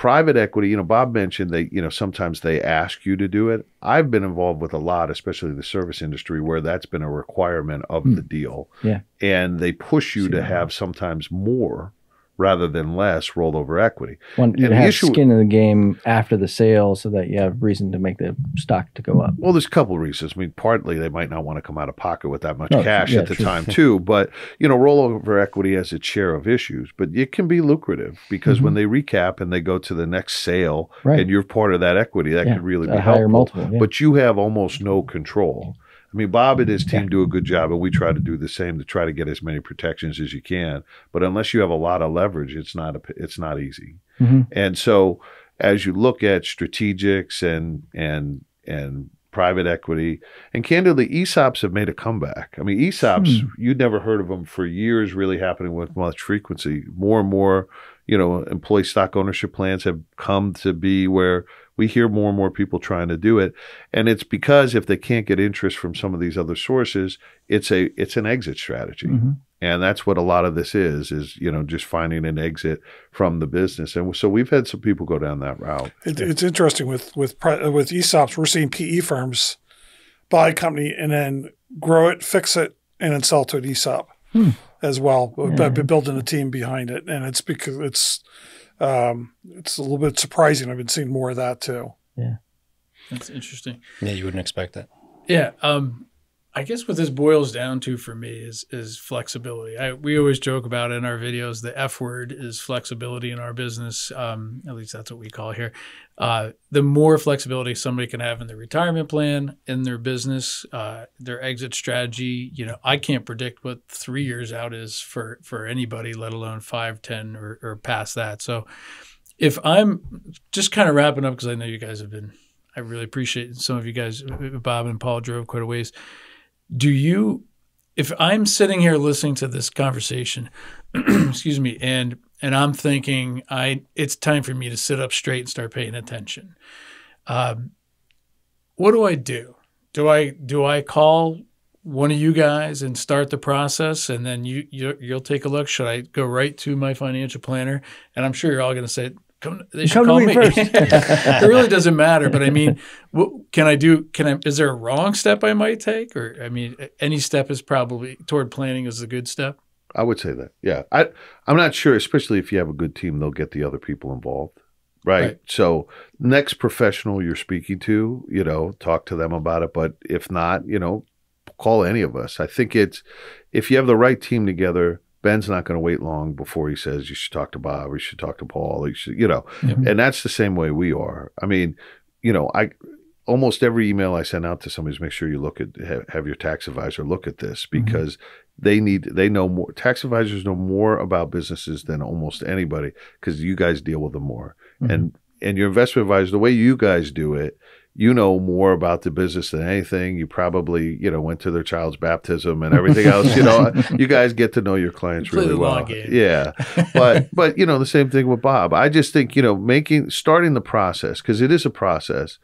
Private equity, you know, Bob mentioned they, you know, sometimes they ask you to do it. I've been involved with a lot, especially the service industry, where that's been a requirement of hmm. the deal. Yeah. And they push you See to that. have sometimes more rather than less rollover equity. One, you And have issue- skin in the game after the sale so that you have reason to make the stock to go up. Well, there's a couple of reasons. I mean, partly they might not want to come out of pocket with that much No, cash yeah, at the true. time, too. But you know, rollover equity has its share of issues, but it can be lucrative because when they recap and they go to the next sale, Mm-hmm. Right. and you're part of that equity, that Yeah, could really be higher helpful. multiple, yeah. But you have almost no control. I mean, Bob and his team do a good job, and we try to do the same to try to get as many protections as you can. But unless you have a lot of leverage, it's not a, it's not easy. Mhm. And so, as you look at strategics and and and private equity, and candidly, ESOPs have made a comeback. I mean, ESOPs you'd never heard of them for years, really happening with much frequency. More and more, you know, employee stock ownership plans have come to be where we hear more and more people trying to do it, and it's because if they can't get interest from some of these other sources, it's a it's an exit strategy. Mhm. And that's what a lot of this is, is, you know, just finding an exit from the business. And so we've had some people go down that route. It, It's interesting with with with ESOPs. We're seeing PE firms buy a company and then grow it, fix it, and then sell to an ESOP as well. But but building a team behind it, and it's because it's um, it's a little bit surprising. I've been seeing more of that too. Yeah, that's interesting. Yeah, you wouldn't expect that. Yeah. Um, I guess what this boils down to for me is is flexibility. I, we always joke about it in our videos. The F word is flexibility in our business. Um, at least that's what we call here. Uh, the more flexibility somebody can have in their retirement plan, in their business, uh, their exit strategy. You know, I can't predict what three years out is for for anybody, let alone five, ten, or, or past that. So, if I'm just kind of wrapping up because I know you guys have been. I really appreciate some of you guys. Bob and Paul drove quite a ways do you if i'm sitting here listening to this conversation (clears throat) excuse me and and i'm thinking i it's time for me to sit up straight and start paying attention. Um, what do i do? Do i do i call one of you guys and start the process and then you, you you'll take a look? Should i go right to my financial planner? And i'm sure you're all going to say come they should Come to call me me, first. (laughs) it really doesn't matter but i mean what, can i do can i is there a wrong step i might take or i mean any step is probably toward planning is a good step I would say that. Yeah. I I'm not sure, especially if you have a good team, they'll get the other people involved. Right. Right. So next professional you're speaking to, you know, talk to them about it. But if not, you know, call any of us. I think it's if you have the right team together, Ben's not going to wait long before he says you should talk to Bob, or you should talk to Paul, you should, you know, and that's the same way we are. I mean, you know, I almost every email I send out to somebody is make sure you look at have, have your tax advisor look at this mm-hmm. because they need they know more tax advisors know more about businesses than almost anybody because you guys deal with them more. Mm-hmm. And and your investment advisor the way you guys do it you know more about the business than anything. You probably you know went to their child's baptism and everything (laughs) else you know you guys get to know your clients Play really well. game. yeah. (laughs) But but you know the same thing with bob. I just think you know making starting the process because it is a process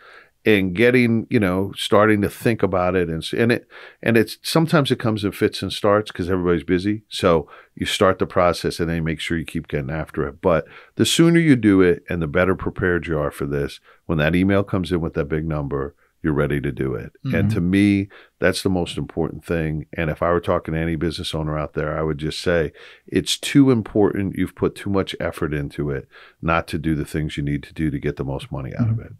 and getting you know starting to think about it and and it and it's sometimes it comes in fits and starts because everybody's busy. So you start the process and then you make sure you keep getting after it. But the sooner you do it and the better prepared you are for this when that email comes in with that big number you're ready to do it. And mm-hmm. to me that's the most important thing. And if i were talking to any business owner out there i would just say it's too important. You've put too much effort into it not to do the things you need to do to get the most money out of mm-hmm. it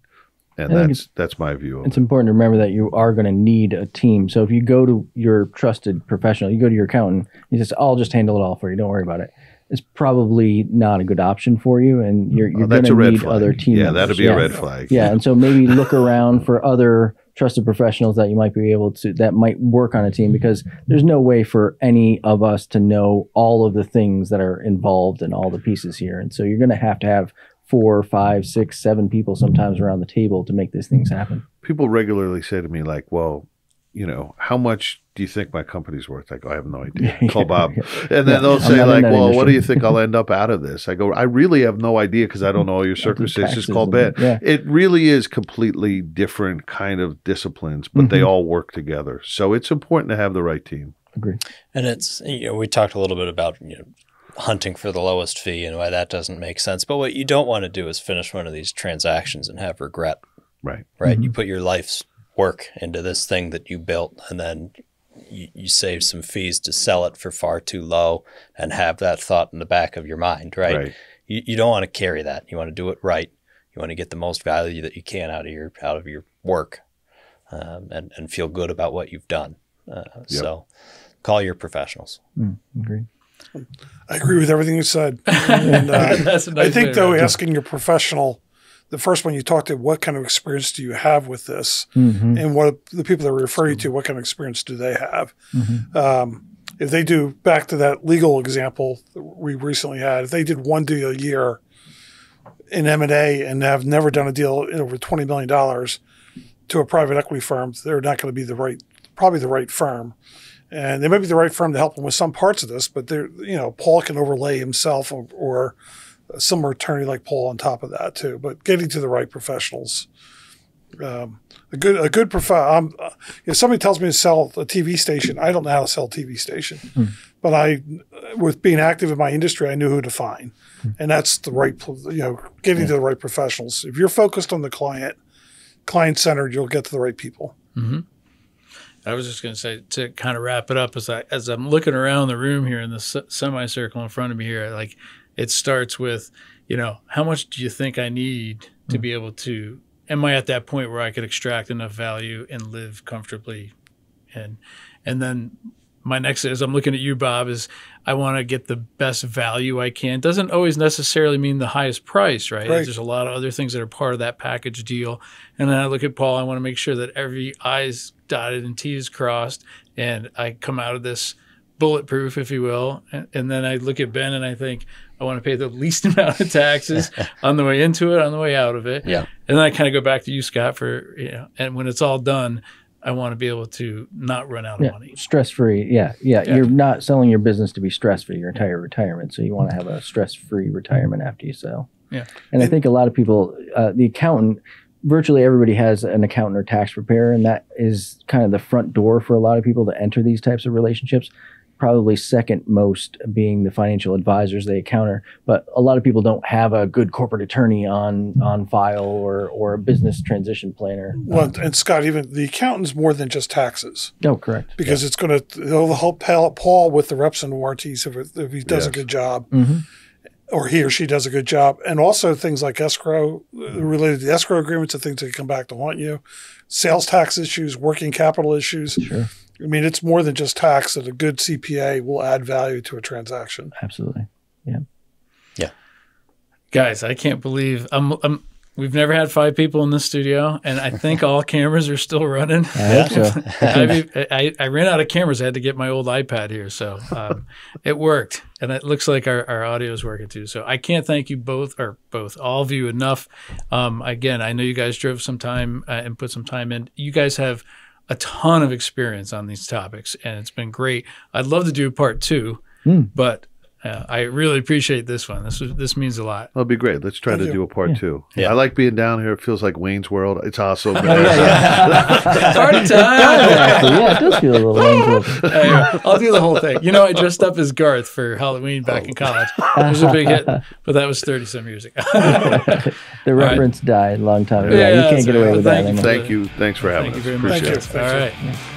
and I that's that's my view of It's it. important to remember that you are going to need a team. So if you go to your trusted professional, you go to your accountant, he says, "I'll just handle it all for you. Don't worry about it." It's probably not a good option for you, and you're you're Oh, going to need flag. other team. yeah that'd be Yeah. a red flag Yeah, and so maybe (laughs) look around for other trusted professionals that you might be able to that might work on a team because there's no way for any of us to know all of the things that are involved in all the pieces here, and so you're going to have to have four, five, six, seven people sometimes around the table to make these things happen. people regularly say to me like well you know how much do you think my company's worth? I go i have no idea. (laughs) Call bob. And then Yeah, they'll say like that well what do you think i'll (laughs) end up out of this? I go i really have no idea because i don't know all your (laughs) circumstances. Taxes call ben. yeah. it really is completely different kind of disciplines but they Mhm. all work together. So it's important to have the right team. Agree. And it's you know we talked a little bit about you know hunting for the lowest fee and why that doesn't make sense. But what you don't want to do is finish one of these transactions and have regret. right Right? You put your life's work into this thing that you built, and then you, you save some fees to sell it for far too low, and have that thought in the back of your mind. Right? Right. You, you don't want to carry that. You want to do it right. You want to get the most value that you can out of your out of your work, um, and and feel good about what you've done. Uh, So, call your professionals. Mm, agree. I agree with everything you said. (laughs) And, uh, That's a I nice way think though, wrap asking your professional, the first one you talk to, what kind of experience do you have with this, Mhm. and what the people that refer you to, what kind of experience do they have? Mhm. Um, if they do, back to that legal example that we recently had, if they did one deal a year in M and A and have never done a deal in over twenty million dollars to a private equity firm, they're not going to be the right, probably the right firm. And they may be the right firm to help them with some parts of this, but they're, you know, Paul can overlay himself or, or a similar attorney like Paul on top of that too. But getting to the right professionals, um, a good a good prof. Um, uh, if somebody tells me to sell a TV station, I don't know how to sell a TV station, but I, with being active in my industry, I knew who to find, and that's the right, you know, getting to the right professionals. If you're focused on the client, client centered, you'll get to the right people. I was just going to say to kind of wrap it up as I as I'm looking around the room here in the se- semicircle in front of me here, like it starts with, you know, how much do you think I need to hmm. be able to? Am I at that point where I could extract enough value and live comfortably and and then my next is I'm looking at you, Bob, is I want to get the best value I can. Doesn't always necessarily mean the highest price, right? Right. There's a lot of other things that are part of that package deal. And then I look at Paul, I want to make sure that every I's dotted and T's crossed, and I come out of this bulletproof, if you will. And, and then I look at Ben and I think, I want to pay the (laughs) least amount of taxes (laughs) on the way into it, on the way out of it. Yeah. And then I kind of go back to you, Scott, for, you know, and when it's all done, I want to be able to not run out of Yeah, money. stress free. Yeah, yeah, Yeah. You're not selling your business to be stress free your entire retirement. So you want to have a stress free retirement after you sell. Yeah. And I think a lot of people, uh, the accountant, virtually everybody has an accountant or tax preparer, and that is kind of the front door for a lot of people to enter these types of relationships. Probably second most being the financial advisors they encounter, but a lot of people don't have a good corporate attorney on on file or or a business transition planner. Well, and Scott, even the accountant's more than just taxes No, correct. because it's going to he'll help Paul- Paul with the reps and warranties if, it, if he does a good job hmm or he or she does a good job, and also things like escrow uh, related to the escrow agreements and things that come back to haunt you, sales tax issues, working capital issues. Sure, I mean, it's more than just tax that a good CPA will add value to a transaction. absolutely. Yeah. Yeah. Guys, I can't believe I'm, I'm we've never had five people in the studio, and I think all (laughs) cameras are still running. I so. (laughs) I, I, I ran out of cameras. I had to get my old iPad here, so um, it worked, and it looks like our, our audio is working too. So I can't thank you both or both all of you enough. Um, again, I know you guys drove some time uh, and put some time in. You guys have a ton of experience on these topics, and it's been great. I'd love to do part two, Hmm. but uh, I really appreciate this one. This was, this means a lot. That'll be great. Let's try Thank to you. do a part Yeah. two. Yeah. I like being down here. It feels like Wayne's World. It's awesome. Oh, (laughs) yeah, Party (laughs) time! (laughs) Actually, yeah, it does feel a little Wayne's World. Anyway, I'll do the whole thing. You know, I dressed up as Garth for Halloween back in college. It was a big hit, but that was 30 some years ago. The reference died a long time ago. Yeah, you can't get right. away with thank that you. anymore. Thank you. Thanks for having Thank you very much. Thank you. Appreciate it. Thank All you. right.